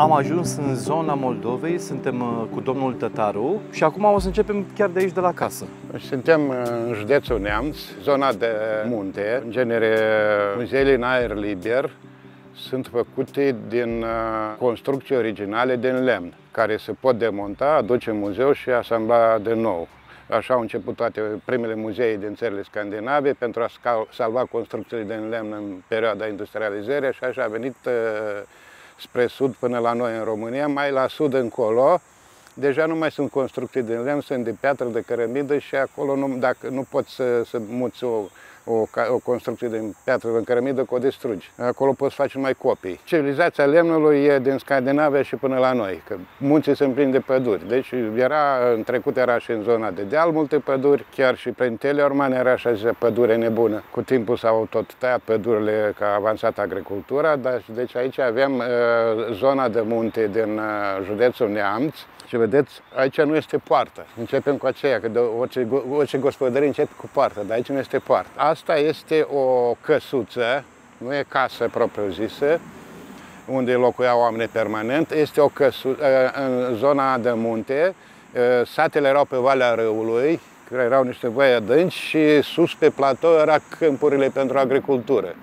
Am ajuns în zona Moldovei, suntem uh, cu domnul Tătaru și acum o să începem chiar de aici, de la casă. Suntem în județul Neamț, zona de munte. În genere, muzeele în aer liber sunt făcute din uh, construcții originale din lemn, care se pot demonta, aduce în muzeu și asambla de nou. Așa au început toate primele muzee din țările scandinave pentru a salva construcțiile din lemn în perioada industrializării și așa a venit uh, spre sud până la noi în România, mai la sud încolo, deja nu mai sunt construcții din lemn, sunt de piatră, de cărămidă și acolo nu, dacă nu poți să, să muți o, o, o construcție din piatră, din cărămidă, că o distrugi. Acolo poți face numai copii. Civilizația lemnului e din Scandinavia și până la noi, că munții sunt plini de păduri. Deci era, în trecut era și în zona de deal multe păduri, chiar și prin Teleorman era așa zisă pădure nebună. Cu timpul s-au tot tăiat pădurile ca avansat agricultura, dar deci aici avem uh, zona de munte din uh, județul Neamț, și vedeți, aici nu este poartă. Începem cu aceea, că de orice, orice gospodărie începe cu poartă, dar aici nu este poartă. Asta este o căsuță, nu e casă propriu-zisă, unde locuiau oameni permanent. Este o căsuță în zona de munte. Satele erau pe Valea Râului, care erau niște voi adânci și sus pe platou era câmpurile pentru agricultură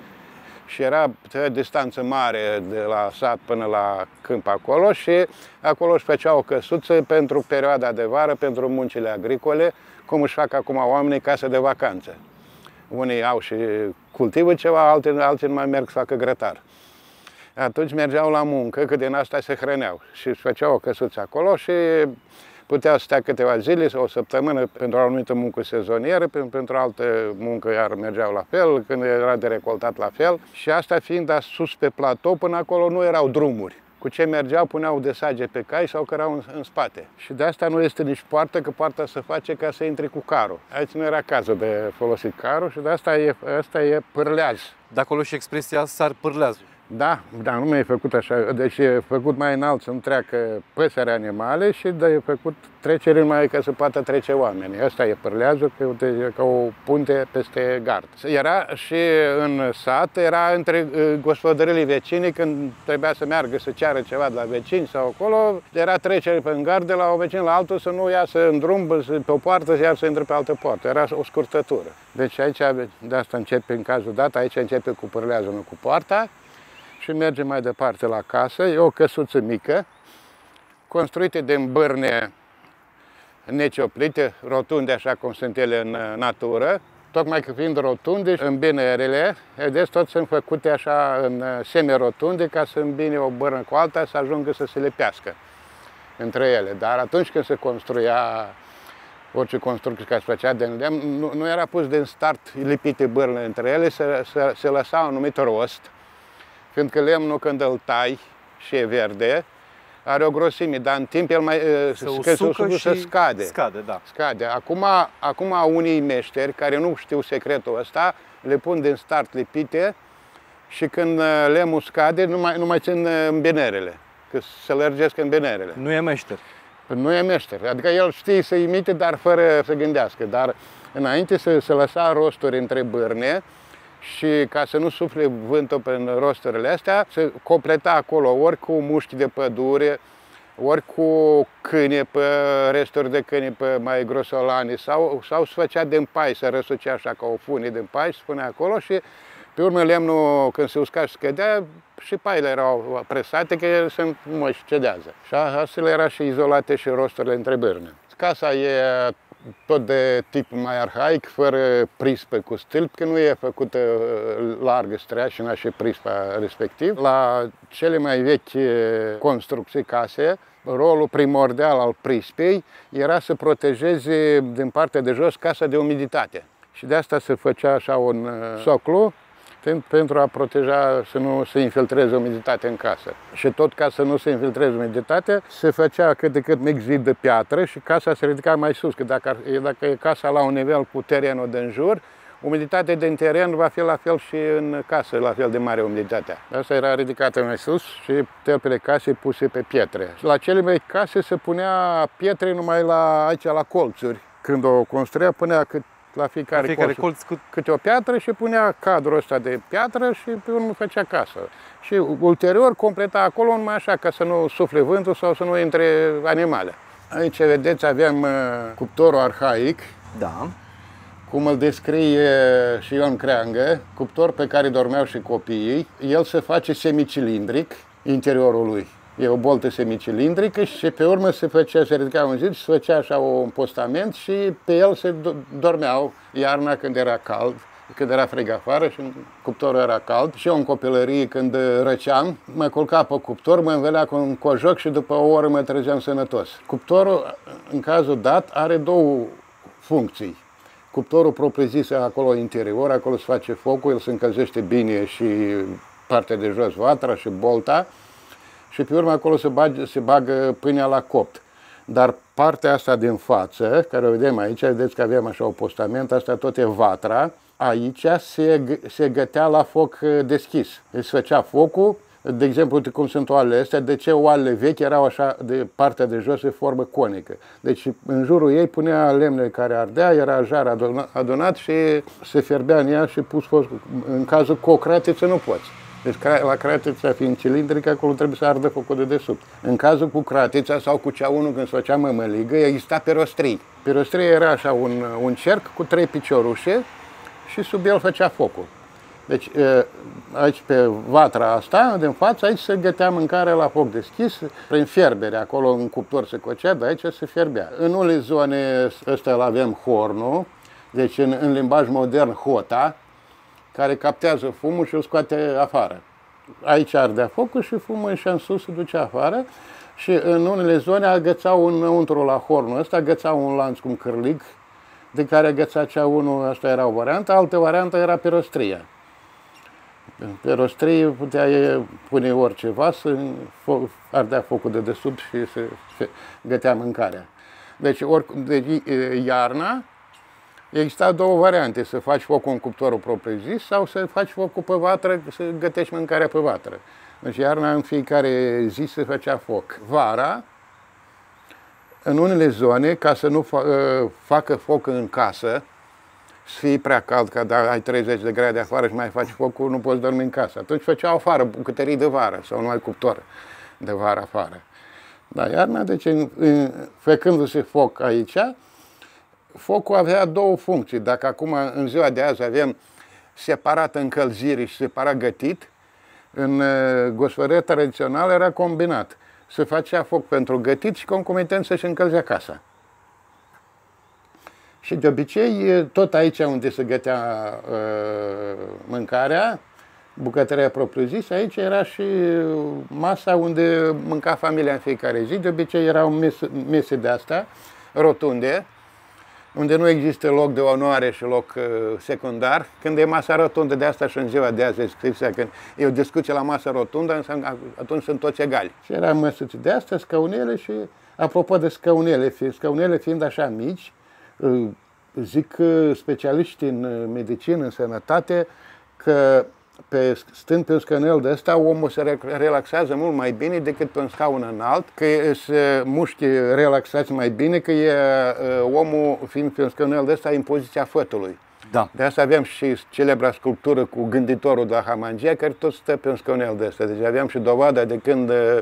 și era pe distanță mare de la sat până la câmp acolo și acolo își făcea o căsuță pentru perioada de vară, pentru muncile agricole, cum își fac acum oamenii casă de vacanță. Unii au și cultivă ceva, alții, alții nu mai merg să facă grătar. Atunci mergeau la muncă, că din asta se hrăneau și își făceau o căsuță acolo și putea stea câteva zile sau o săptămână pentru o anumită muncă sezonieră, pentru altă muncă iar mergeau la fel, când era de recoltat la fel. Și asta fiind a sus pe platou, până acolo nu erau drumuri cu ce mergeau, puneau de sage pe cai sau cărau în, în spate. Și de asta nu este nici poartă, că poarta se face ca să intri cu carul. Aici nu era cazul de folosit carul și de asta e, asta e pârleaz. De acolo și expresia sar pârleazul. Da, da, nu mi-e făcut așa, deci e făcut mai înalt să nu treacă păsări animale și de e făcut trecere mai ca să poată trece oamenii. Asta e părleazul, că uite, ca o punte peste gard. Era și în sat, era între gospodările vecini, când trebuia să meargă să ceară ceva de la vecini sau acolo, era trecere pe gard de la o vecin la altul să nu iasă în drum pe o poartă, iar să intre pe altă poartă. Era o scurtătură. Deci aici, de asta începe în cazul dat, aici începe cu părleazul, nu cu poarta și mergem mai departe la casă. E o căsuță mică, construită din bărne necioplite, rotunde așa cum sunt ele în natură. Tocmai că fiind rotunde, îmbinerele, vedeți, tot sunt făcute așa în semi-rotunde ca să îmbine o bărnă cu alta să ajungă să se lepească între ele. Dar atunci când se construia orice construcție care se făcea din lemn, nu, nu era pus din start lipite bărne între ele, se, se, se lăsa un anumit rost Fiindcă lemnul când îl tai și e verde, are o grosime, dar în timp el mai se usucă și se scade. Scade, da. Scade. Acum, acum unii meșteri care nu știu secretul ăsta, le pun din start lipite și când uh, lemnul scade, nu mai, nu mai țin uh, îmbinerele, că se lărgesc îmbinerele. Nu e meșter. Nu e meșter. Adică el știe să imite, dar fără să gândească. Dar înainte să se lăsa rosturi între bârne, și ca să nu sufle vântul prin rosturile astea, se completa acolo ori cu mușchi de pădure, ori cu câine pe resturi de câini pe mai grosolani sau, sau se făcea din pai, se răsucea așa ca o funie din pai, se pune acolo și pe urmă lemnul când se usca și scădea și paile erau presate că ele se mă cedează. Și astfel era și izolate și rosturile între bârne. Casa e tot de tip mai arhaic, fără prispă cu stâlp, că nu e făcută uh, largă streașina și prispa respectiv. La cele mai vechi construcții case, rolul primordial al prispei era să protejeze din partea de jos casa de umiditate. Și de asta se făcea așa un uh, soclu pentru a proteja să nu se infiltreze umiditatea în casă. Și tot ca să nu se infiltreze umiditatea, se făcea cât de cât mic zid de piatră și casa se ridica mai sus, că dacă, dacă e casa la un nivel cu terenul din jur, umiditatea din teren va fi la fel și în casă, la fel de mare umiditatea. Asta era ridicată mai sus și tălpile casei puse pe pietre. La cele mai case se punea pietre numai la, aici la colțuri. Când o construia, punea cât la fiecare, La fiecare colț, colț cu... câte o piatră și punea cadrul ăsta de piatră și pe urmă făcea casă. Și ulterior completa acolo numai așa, ca să nu sufle vântul sau să nu intre animale. Aici, vedeți, avem uh, cuptorul arhaic, Da. cum îl descrie și Ion Creangă, cuptor pe care dormeau și copiii. El se face semicilindric, interiorul lui. E o boltă semicilindrică și pe urmă se făcea, se ridica un zid și se făcea așa un postament și pe el se do- dormeau iarna când era cald, când era frig afară și cuptorul era cald. Și eu în copilărie când răceam, mă culca pe cuptor, mă învelea cu un cojoc și după o oră mă trezeam sănătos. Cuptorul, în cazul dat, are două funcții. Cuptorul propriu-zis e acolo în interior, acolo se face focul, el se încălzește bine și partea de jos vatra și bolta și pe urmă acolo se, bage, se bagă pâinea la copt. Dar partea asta din față, care o vedem aici, vedeți că avem așa o postament, asta tot e vatra, aici se, g- se gătea la foc eh, deschis. Deci se făcea focul, de exemplu, uite cum sunt oalele astea, de ce oalele vechi erau așa de partea de jos de formă conică. Deci în jurul ei punea lemne care ardea, era jar aduna- adunat și se fierbea în ea și pus foc. În cazul cu o cratiță nu poți. Deci cra- la cratița fiind cilindrică, acolo trebuie să ardă focul de desubt. În cazul cu cratița sau cu cea unul când se făcea mămăligă, exista perostrii. Perostrie era așa un, un cerc cu trei piciorușe și sub el făcea focul. Deci e, aici pe vatra asta, din față, aici se gătea mâncare la foc deschis, prin fierbere, acolo în cuptor se cocea, dar aici se fierbea. În unele zone ăsta îl avem hornul, deci în, în limbaj modern hota, care captează fumul și îl scoate afară. Aici ardea focul și fumul ieșea în sus, se ducea afară și în unele zone agățau înăuntru la hornul ăsta, agățau un lanț cum cârlig, de care agăța cea unul, asta era o variantă, altă variantă era perostria. Pe rostrie putea e pune orice vas, în fo- ardea focul de desubt și se, se gătea mâncarea. Deci, ori, deci e, iarna exista două variante, să faci focul în cuptorul propriu-zis sau să faci focul pe vatră, să gătești mâncarea pe vatră. Deci iarna în fiecare zi se făcea foc. Vara, în unele zone, ca să nu fa- ă, facă foc în casă, să fie prea cald, că da, ai 30 de grade afară și mai faci focul, nu poți dormi în casă. Atunci făceau afară bucătării de vară sau numai cuptor de vară afară. Dar iarna, deci, în, în, făcându-se foc aici, focul avea două funcții. Dacă acum, în ziua de azi, avem separat încălzire și separat gătit, în uh, gospodăria tradițională era combinat. Se facea foc pentru gătit și concomitent să-și încălzea casa. Și de obicei, tot aici unde se gătea uh, mâncarea, bucătăria propriu-zisă, aici era și masa unde mânca familia în fiecare zi. De obicei erau mese, mese de astea, rotunde, unde nu există loc de onoare și loc uh, secundar. Când e masa rotundă de asta și în ziua de azi descripția, când e o discuție la masă rotundă, înseamnă, atunci sunt toți egali. Și era măsuți de astea, scaunele și, apropo de scaunele, fi- scaunele fiind așa mici, uh, zic uh, specialiștii în uh, medicină, în sănătate, că pe, stând pe un scaunel de ăsta, omul se re- relaxează mult mai bine decât pe un scaun înalt, că se mușchi relaxați mai bine, că e uh, omul, fiind pe un scaunel de ăsta, în poziția fătului. Da. De asta aveam și celebra sculptură cu gânditorul de la Hamangia, care tot stă pe un scaunel de ăsta. Deci aveam și dovada de când uh,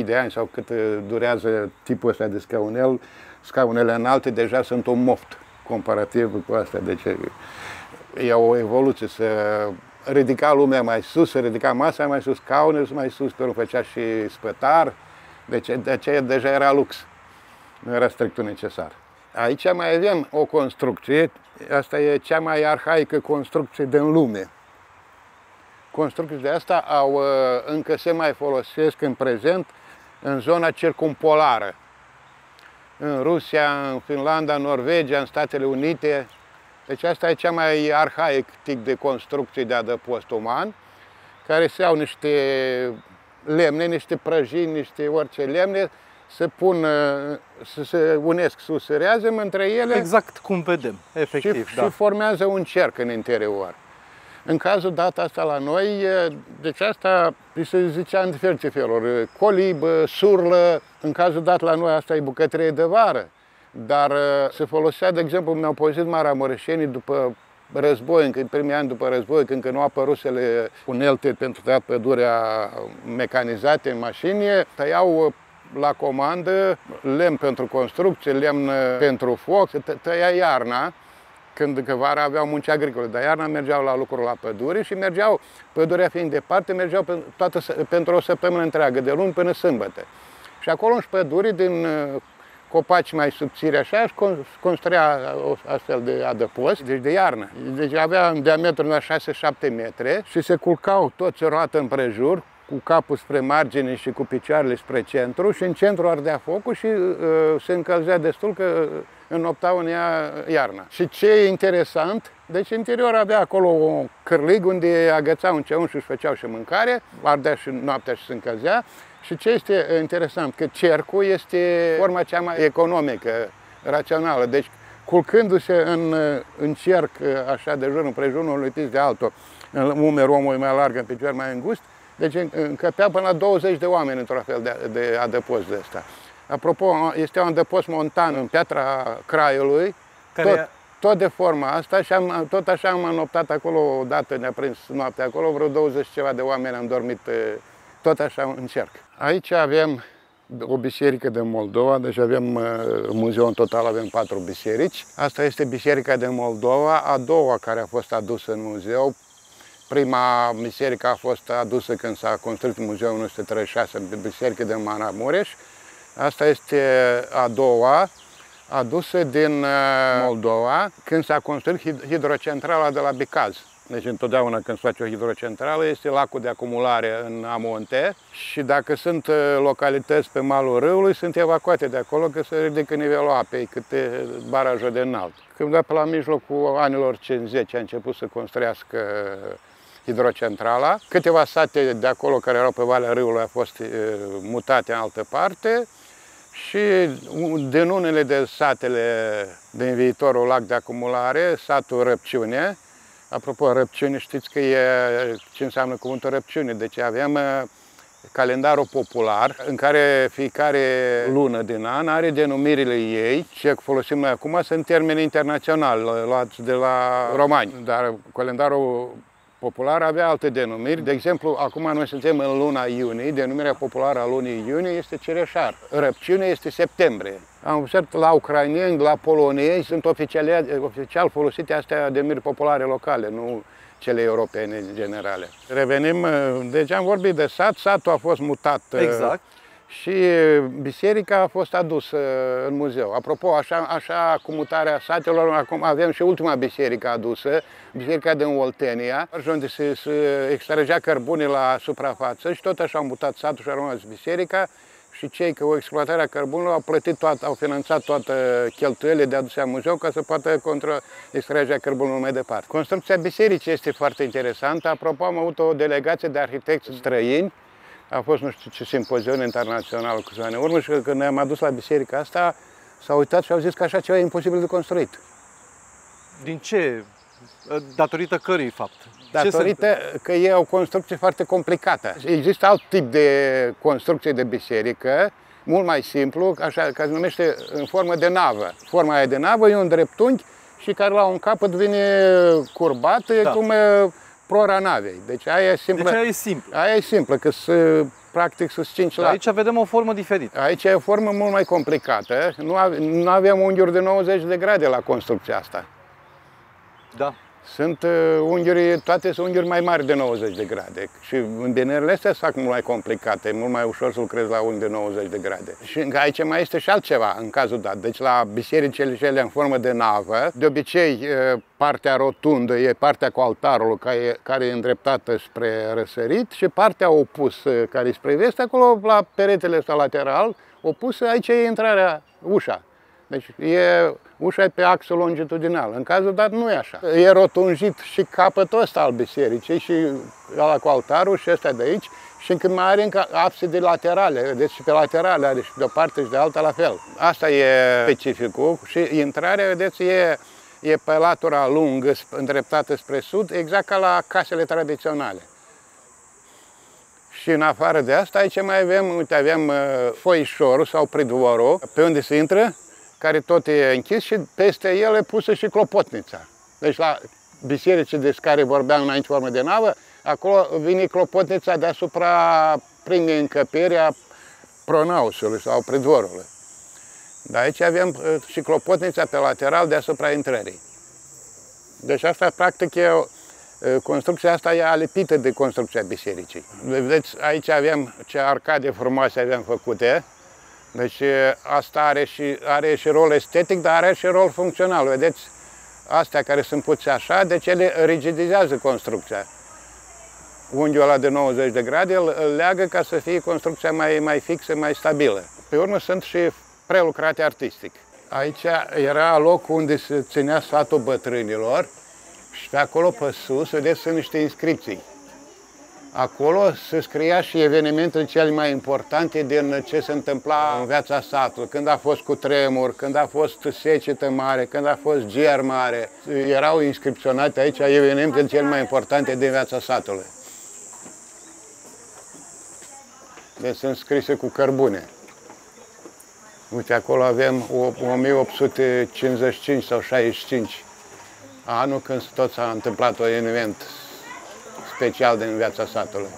4.000 de ani sau cât uh, durează tipul ăsta de scaunel, scaunele înalte deja sunt un moft comparativ cu asta. Deci e o evoluție să ridica lumea mai sus, să ridica masa mai sus, scaune mai sus, pe urmă făcea și spătar, deci de aceea deja era lux, nu era strictul necesar. Aici mai avem o construcție, asta e cea mai arhaică construcție din lume. Construcții de asta au, uh, încă se mai folosesc în prezent în zona circumpolară. În Rusia, în Finlanda, în Norvegia, în Statele Unite. Deci asta e cea mai arhaic tip de construcție de adăpost uman, care se iau niște lemne, niște prăjini, niște orice lemne, se pun, uh, să se unesc sus, se rează între ele Exact cum vedem, efectiv, și, da. și formează un cerc în interior. În cazul dat asta la noi, e, deci asta îi se zicea în diferite feluri, colibă, surlă, în cazul dat la noi asta e bucătărie de vară. Dar uh, se folosea, de exemplu, mi-au povestit maramureșenii după război, încă în primii ani după război, când încă nu apărusele unelte pentru tăiat pădurea mecanizate în mașini, tăiau la comandă lemn pentru construcție, lemn pentru foc, tăia iarna, când că vara aveau munci agricole, dar iarna mergeau la lucru la pădure și mergeau, pădurea fiind departe, mergeau pe, toată, pentru o săptămână întreagă, de luni până sâmbătă. Și acolo în păduri, din copaci mai subțiri așa, își construia o astfel de adăpost, deci de iarnă. Deci avea un diametru de 6-7 metri și se culcau toți roată împrejur, cu capul spre margine și cu picioarele spre centru și în centru ardea focul și uh, se încălzea destul că înoptau în ea iarna. Și ce e interesant, deci interior avea acolo o cârlig unde agățau un ceun și își făceau și mâncare, ardea și noaptea și se încălzea și ce este interesant, că cercul este forma cea mai economică, rațională. Deci, culcându-se în, în cerc, așa de jur împrejur unui pis de altul, în umerul omului mai larg, în picioare mai îngust, deci încăpea până la 20 de oameni într-un fel de, de adăpost de ăsta. Apropo, este un adăpost montan în piatra Craiului, care tot, tot de forma asta și am, tot așa am înoptat acolo o dată, ne-a prins noaptea acolo, vreo 20 ceva de oameni am dormit tot așa în cerc. Aici avem o biserică de Moldova, deci avem uh, în muzeu în total avem patru biserici. Asta este biserica de Moldova, a doua care a fost adusă în muzeu. Prima biserică a fost adusă când s-a construit muzeul 1936, biserica de Maramureș. Asta este a doua, adusă din uh, Moldova, când s-a construit hidrocentrala de la Bicaz. Deci întotdeauna când se face o hidrocentrală este lacul de acumulare în amonte și dacă sunt uh, localități pe malul râului, sunt evacuate de acolo că se ridică nivelul apei câte barajul de înalt. Când pe la mijlocul anilor 50 a început să construiască hidrocentrala, câteva sate de acolo care erau pe Valea Râului au fost uh, mutate în altă parte și din unele de satele din viitorul lac de acumulare, satul Răpciune, Apropo, răpciune, știți că e ce înseamnă cuvântul răpciune. Deci avem uh, calendarul popular în care fiecare lună din an are denumirile ei. Ce folosim noi acum sunt termeni internaționali, luați de la romani. Dar calendarul popular avea alte denumiri. De exemplu, acum noi suntem în luna iunie, denumirea populară a lunii iunie este cereșar. Răpciune este septembrie. Am observat la ucrainieni, la polonezi, sunt oficial, oficial folosite astea denumiri populare locale, nu cele europene generale. Revenim, deci am vorbit de sat, satul a fost mutat exact și biserica a fost adusă în muzeu. Apropo, așa, așa cu mutarea satelor, acum avem și ultima biserică adusă, biserica din Oltenia, unde se, se extragea cărbune la suprafață și tot așa au mutat satul și a rămas biserica și cei care au exploatarea cărbunului au plătit toată, au finanțat toate cheltuielile de adusea muzeu ca să poată contra extragerea cărbunului mai departe. Construcția bisericii este foarte interesantă. Apropo, am avut o delegație de arhitecți străini a fost nu știu ce simpozion internațional cu ani urmă și când ne-am adus la biserica asta, s-au uitat și au zis că așa ceva e imposibil de construit. Din ce? Datorită cărui fapt? Datorită că e o construcție foarte complicată. Există alt tip de construcție de biserică, mult mai simplu, așa, care se numește în formă de navă. Forma aia de navă e un dreptunghi și care la un capăt vine curbat, da. e cum prora navei. Deci aia e simplă. Deci aia e simplă. Aia e simplă, că să, practic să cinci la... Aici vedem o formă diferită. Aici e o formă mult mai complicată. Nu, ave, nu avem unghiuri de 90 de grade la construcția asta. Da. Sunt uh, unghiuri, toate sunt unghiuri mai mari de 90 de grade și îndenerele astea sunt mult mai complicate, mult mai ușor să lucrezi la unghi de 90 de grade. Și aici mai este și altceva în cazul dat. Deci la bisericile cele în formă de navă, de obicei uh, partea rotundă e partea cu altarul care e, care e îndreptată spre răsărit și partea opusă care e spre vest, acolo la peretele ăsta lateral, opusă, aici e intrarea, ușa. Deci e ușa e pe axul longitudinal. În cazul dat nu e așa. E rotunjit și capătul ăsta al bisericii și ăla cu altarul și ăsta de aici și când mai are încă abside laterale, deci și pe laterale are și de o parte și de alta la fel. Asta e specificul și intrarea, vedeți, e, e pe latura lungă, îndreptată spre sud, exact ca la casele tradiționale. Și în afară de asta, aici mai avem, uite, avem uh, foișorul sau pridvorul, pe unde se intră care tot e închis și peste el e pusă și clopotnița. Deci la bisericii de care vorbeam înainte formă de navă, acolo vine clopotnița deasupra primei încăperi a pronausului sau pridvorului. Dar aici avem uh, și clopotnița pe lateral deasupra intrării. Deci asta, practic, e o, uh, construcția asta e alipită de construcția bisericii. Vedeți, aici avem ce arcade frumoase avem făcute. Deci uh, asta are și, are și rol estetic, dar are și rol funcțional. Vedeți, astea care sunt puse așa, deci ele rigidizează construcția. Unghiul ăla de 90 de grade îl, îl leagă ca să fie construcția mai, mai fixă, mai stabilă. Pe urmă sunt și prelucrate artistic. Aici era locul unde se ținea sfatul bătrânilor și pe acolo pe sus, vedeți, sunt niște inscripții. Acolo se scria și evenimentele cele mai importante din ce se întâmpla în viața satului, când a fost cu tremur, când a fost secetă mare, când a fost ger mare. Erau inscripționate aici evenimentele cele mai importante din viața satului. Deci sunt scrise cu cărbune. Uite, acolo avem 1855 sau 65, anul când tot s-a întâmplat un eveniment special din viața satului.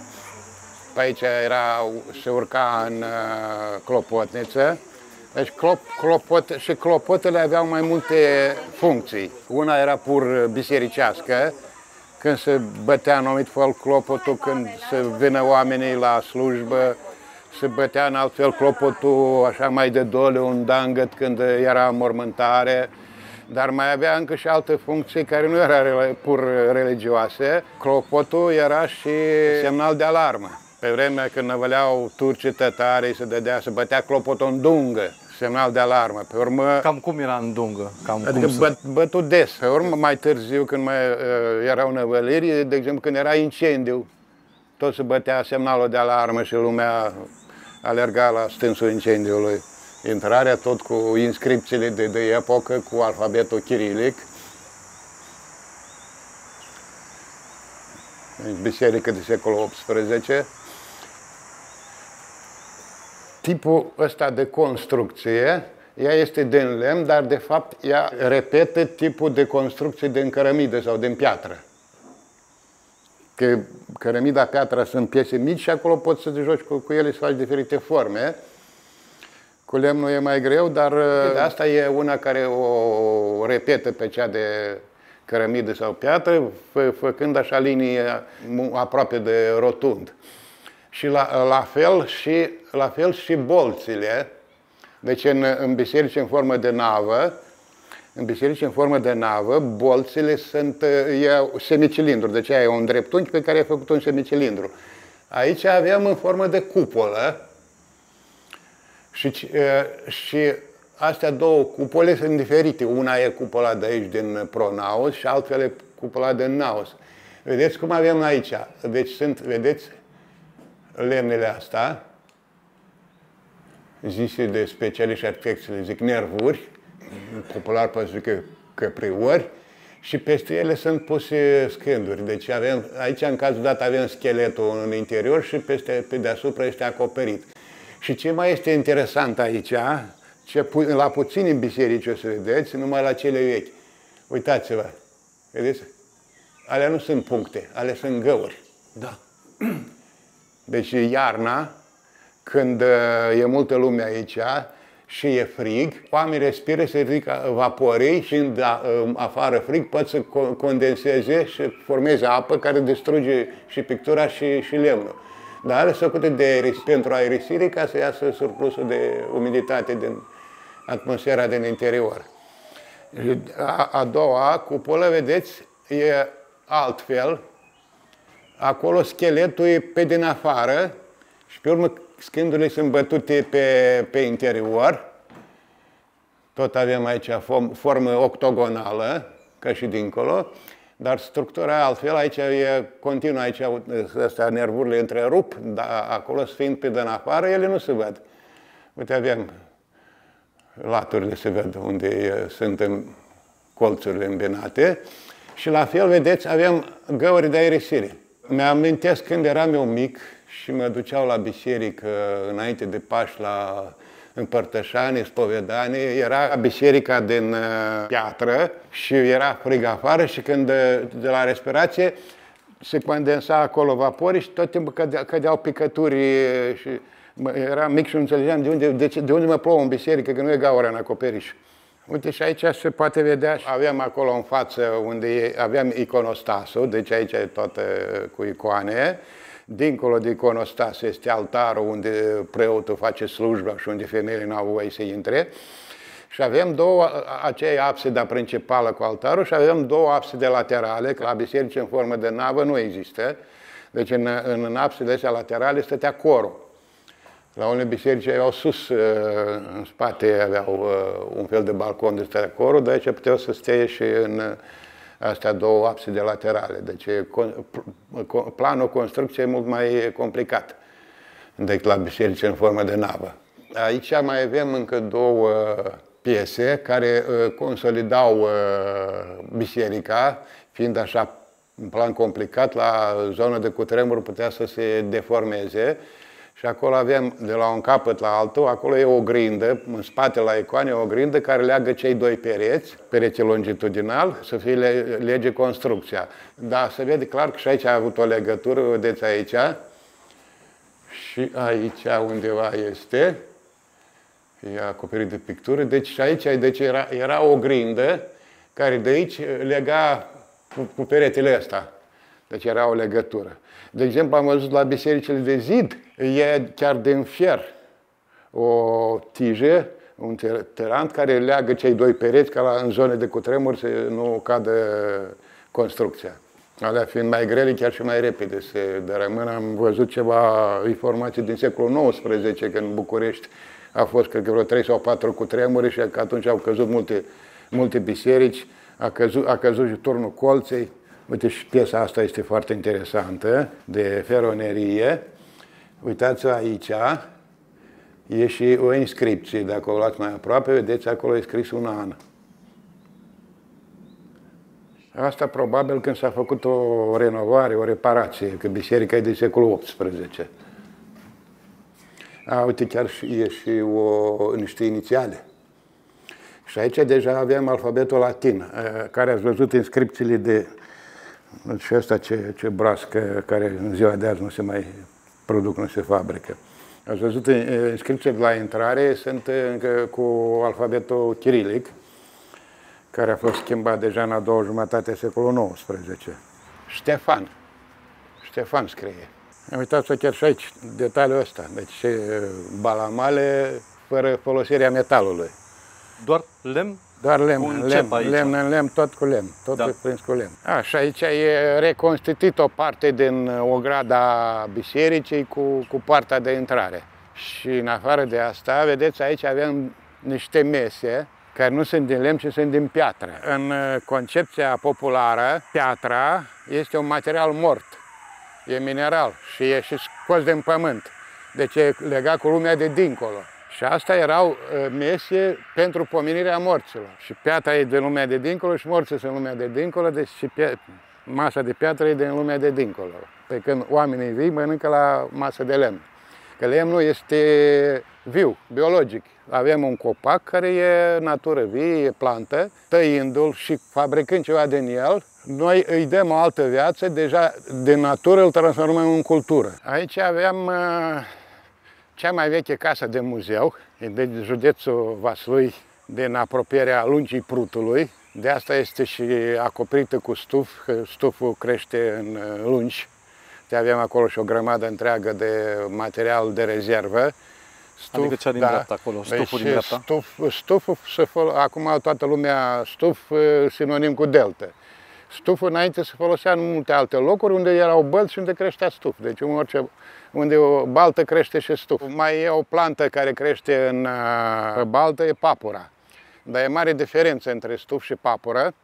Pe aici era, se urca în uh, clopotniță, deci clop, clopot, și clopotele aveau mai multe funcții. Una era pur bisericească, când se bătea numit fel clopotul, când se vină oamenii la slujbă, se bătea în altfel clopotul așa mai de dole, un dangăt când era mormântare, dar mai avea încă și alte funcții care nu erau pur religioase. Clopotul era și semnal de alarmă. Pe vremea când năvăleau turcii tătarii, se dădea, se bătea clopotul în dungă, semnal de alarmă. Pe urmă... Cam cum era în dungă? Cam adică cum bă, bătut des. Pe urmă, mai târziu, când mai uh, erau năvăliri, de exemplu, când era incendiu, tot se bătea semnalul de alarmă și lumea alerga la stânsul incendiului. Intrarea tot cu inscripțiile de, de epocă, cu alfabetul chirilic. Biserică de secolul XVIII. Tipul ăsta de construcție, ea este din lemn, dar de fapt ea repetă tipul de construcție din cărămidă sau din piatră că cărămida, piatra sunt piese mici și acolo poți să te joci cu, cu ele, să faci diferite forme. Cu lemnul e mai greu, dar de asta e una care o repetă pe cea de cărămidă sau piatră, fă, făcând așa linii aproape de rotund. Și la, la, fel, și, la fel și bolțile, deci în, în biserici în formă de navă, în biserici în formă de navă, bolțile sunt e semicilindru, deci e un dreptunghi pe care e făcut un semicilindru. Aici avem în formă de cupolă și, și astea două cupole sunt diferite. Una e cupola de aici din Pronaos și altfel e cupola din Naos. Vedeți cum avem aici? Deci sunt, vedeți, lemnele astea, zise de specialiști arhitecți, le zic nervuri, popular poate zic căpriori, și peste ele sunt puse scânduri. Deci avem, aici în cazul dat avem scheletul în interior și peste, pe deasupra este acoperit. Și ce mai este interesant aici, ce, la puțini biserici o să vedeți, numai la cele vechi. Uitați-vă, vedeți? Alea nu sunt puncte, alea sunt găuri. Da. Deci iarna, când e multă lume aici, și e frig, oamenii respiră, se ridică vaporii și în da, afară frig pot să condenseze și formeze apă care distruge și pictura și, și lemnul. Dar are făcute de, pentru aerisire ca să iasă surplusul de umiditate din atmosfera din interior. A, a doua cupolă, vedeți, e altfel. Acolo scheletul e pe din afară și pe urmă Scândurile sunt bătute pe, pe interior. Tot avem aici formă octogonală, ca și dincolo, dar structura altfel, aici e continuă, aici astea nervurile întrerup, dar acolo fiind pe din afară, ele nu se văd. Uite, avem laturile se văd unde sunt în colțurile îmbinate și la fel, vedeți, avem găuri de aerisire. Mi-amintesc când eram eu mic, și mă duceau la biserică înainte de Paști la împărtășanii, spovedanii, era biserica din uh, piatră și era frig afară și când de la respirație se condensa acolo vaporii și tot timpul cădea, cădeau picături și era mic și nu înțelegeam de unde, de, ce, de unde mă plouă în biserică, că nu e gaură în acoperiș. Uite și aici se poate vedea, aveam acolo în față unde aveam iconostasul, deci aici e toată cu icoane, Dincolo de iconostas este altarul unde preotul face slujba și unde femeile nu au voie să intre. Și avem două, aceea absida principală cu altarul și avem două abside laterale, că la biserici în formă de navă nu există. Deci în, în, în absidele astea laterale stătea corul. La unele biserici erau sus, uh, în spate aveau uh, un fel de balcon de stătea corul, dar aici puteau să stea și în astea două abside laterale. Deci planul construcției e mult mai complicat decât la biserici în formă de navă. Aici mai avem încă două piese care uh, consolidau uh, biserica, fiind așa în plan complicat, la zona de cutremur putea să se deformeze și acolo avem, de la un capăt la altul, acolo e o grindă, în spate la icoane, o grindă care leagă cei doi pereți, pereții longitudinal, să fie lege construcția. Da, se vede clar că și aici a avut o legătură, vedeți aici, și aici undeva este, e acoperit de pictură, deci și aici deci era, era o grindă care de aici lega cu, cu peretele ăsta. Deci era o legătură. De exemplu, am văzut la bisericile de zid, e chiar din fier o tijă, un terant care leagă cei doi pereți ca la, în zone de cutremur să nu cadă construcția. Alea fiind mai grele, chiar și mai repede se dărămână. Am văzut ceva informații din secolul XIX, când în București a fost, cred că, vreo 3 sau 4 cutremuri și că atunci au căzut multe, multe biserici, a căzut, a căzut și turnul colței. Uite, și piesa asta este foarte interesantă, de feronerie. Uitați-vă aici, e și o inscripție, dacă o luați mai aproape, vedeți, acolo e scris un an. Asta probabil când s-a făcut o renovare, o reparație, că biserica e de secolul XVIII. A, uite, chiar și, e și o, niște inițiale. Și aici deja aveam alfabetul latin, care ați văzut inscripțiile de și asta ce, ce brască care în ziua de azi nu se mai produc, nu se fabrică. Ați văzut, inscripțiile la intrare sunt încă cu alfabetul chirilic, care a fost schimbat deja în a doua jumătate a secolului XIX. Ștefan. Ștefan scrie. Uitați-vă chiar și aici, detaliul ăsta. Deci balamale fără folosirea metalului. Doar lemn doar lemn, lemn, lemn în lemn, tot cu lemn, tot da. prins cu lemn. A, și aici e reconstituit o parte din uh, ograda bisericii cu, cu partea de intrare. Și în afară de asta, vedeți, aici avem niște mese care nu sunt din lemn, ci sunt din piatră. În uh, concepția populară, piatra este un material mort, e mineral și e și scos din pământ. Deci e legat cu lumea de dincolo. Și asta erau uh, mese pentru pomenirea morților. Și piatra e din lumea de dincolo și morții sunt lumea de dincolo, deci și masa de piatră e din lumea de dincolo. Pe când oamenii vii mănâncă la masă de lemn. Că lemnul este viu, biologic. Avem un copac care e natură vie, e plantă, tăindu-l și fabricând ceva din el, noi îi dăm o altă viață, deja de natură îl transformăm în cultură. Aici aveam uh, cea mai veche casă de muzeu e de județul Vaslui, din apropierea lungii Prutului. De asta este și acoperită cu stuf, că stuful crește în uh, lungi. De avem acolo și o grămadă întreagă de material de rezervă. Stuf, adică cea din da, dreapta acolo, deci stuful din dreapta? Stuf, stuful, acum toată lumea, stuf uh, sinonim cu delta. Stuful înainte se folosea în multe alte locuri unde erau bălți și unde creștea stuf. Deci în orice, unde o baltă crește și stuf. Mai e o plantă care crește în uh, baltă, e papura. Dar e mare diferență între stuf și papură.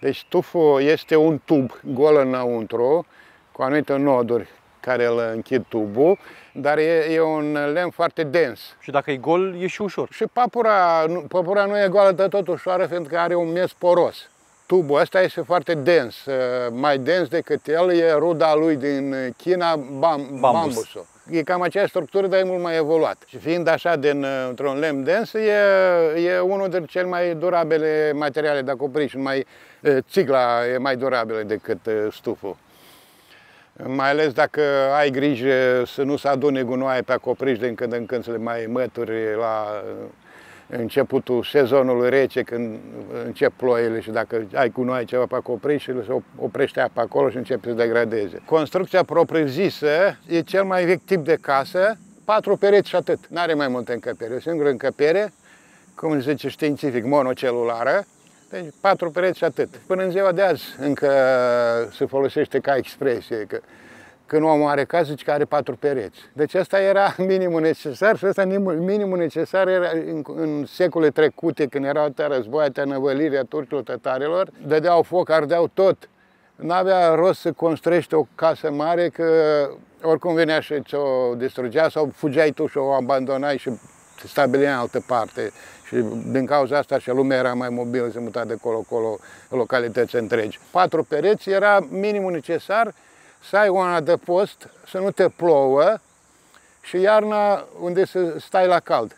Deci stuful este un tub gol înăuntru, cu anumite noduri care îl închid tubul, dar e, e un lemn foarte dens. Și dacă e gol, e și ușor. Și papura, papura nu e goală de tot ușoară, pentru că are un mes poros. Tubul ăsta este foarte dens, mai dens decât el, e ruda lui din China, bam, Bambus. bambusul. E cam aceeași structură, dar e mult mai evoluat. Și fiind așa din, într-un lemn dens, e, e unul dintre cele mai durabile materiale de acoperiș. Mai, țigla e mai durabilă decât stuful. Mai ales dacă ai grijă să nu se adune gunoaie pe acoperiș din când în când să le mai mături la începutul sezonului rece, când încep ploile și dacă ai gunoaie ceva pe acoperiș și se oprește apa acolo și începe să degradeze. Construcția propriu-zisă e cel mai vechi tip de casă, patru pereți și atât. Nu are mai multe încăpere. O singură încăpere, cum zice științific, monocelulară, deci patru pereți și atât. Până în ziua de azi încă se folosește ca expresie, că când omul are casă, zice că are patru pereți. Deci asta era minimul necesar și asta minimul necesar era în, în secole trecute, când erau atâtea război, atâtea năvăliri a turcilor tătarilor, dădeau foc, ardeau tot. N-avea rost să construiești o casă mare, că oricum venea și ți-o distrugea sau fugeai tu și o abandonai și te stabiliai în altă parte. Și din cauza asta și lumea era mai mobilă, se muta de colo-colo localități întregi. Patru pereți era minimul necesar să ai una de post, să nu te plouă și iarna unde să stai la cald.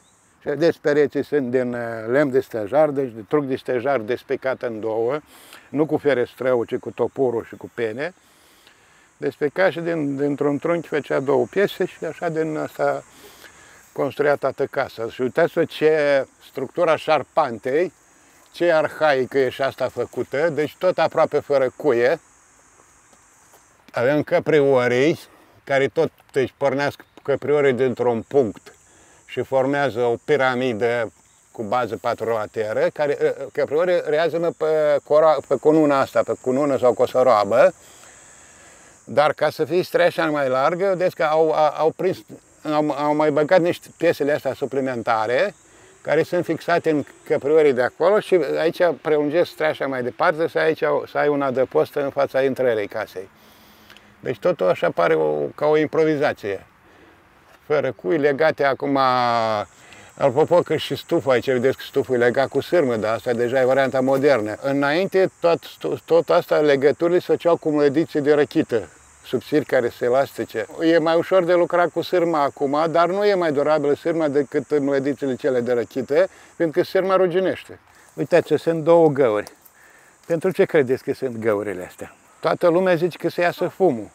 Deci pereții sunt din uh, lemn de stejar, deci de truc de stejar despicat în două, nu cu ferestrău, ci cu toporul și cu pene. Despicat și din, dintr-un trunchi făcea două piese și așa din asta construia toată casa. Și uitați-vă ce structura șarpantei, ce arhaică e și asta făcută, deci tot aproape fără cuie. Avem căpriorii, care tot deci, pornească căpriorii dintr-un punct și formează o piramidă cu bază patrulateră, care ă, ă, căpriorii rează pe, cora, pe cununa asta, pe cunună sau cosoroabă, dar ca să fie streașa mai largă, vedeți că au, au, au prins am, am mai băgat niște piesele astea suplimentare care sunt fixate în căpriorii de acolo și aici prelungesc streașa mai departe să, aici, să ai un adăpost în fața intrării casei. Deci totul așa pare o, ca o improvizație. Fără cui legate acum Apropo că și stuful, aici vedeți că stuful e legat cu sârmă, dar asta deja e varianta modernă. Înainte, tot, tot asta, legăturile se făceau cu mlădițe de răchită subțiri care se elastice. E mai ușor de lucrat cu sârma acum, dar nu e mai durabilă sârma decât mlădițele cele de răchite, pentru că sârma ruginește. Uitați, sunt două găuri. Pentru ce credeți că sunt găurile astea? Toată lumea zice că se iasă fumul.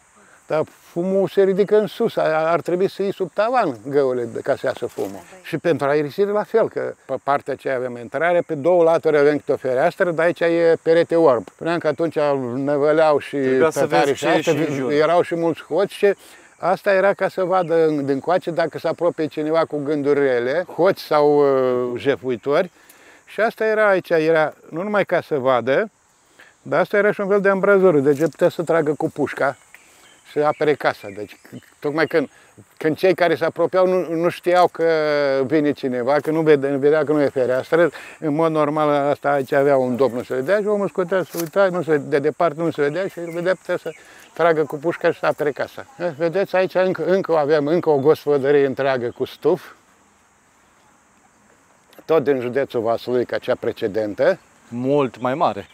Dar fumul se ridică în sus, ar trebui să iei sub tavan găurile ca să iasă fumul. Și pentru aerisire la fel, că pe partea aceea avem intrare, pe două laturi avem câte o fereastră, dar aici e perete orb. Spuneam că atunci năvăleau și tătari și, astea, și erau și mulți hoți și Asta era ca să vadă din coace dacă se apropie cineva cu gânduri rele, hoți sau uh, jefuitori. Și asta era aici, era nu numai ca să vadă, dar asta era și un fel de ambrazură, deci putea să tragă cu pușca și apere casa. Deci, tocmai când, când cei care se apropiau nu, nu știau că vine cineva, că nu vedea, vedea că nu e fereastră, în mod normal asta aici avea un domn, nu se vedea și omul scotea să uita, nu se, de departe nu se vedea și îl vedea putea să tragă cu pușca și să apere casa. Eh, vedeți, aici încă, încă avem încă o gospodărie întreagă cu stuf, tot din județul Vaslui, ca cea precedentă. Mult mai mare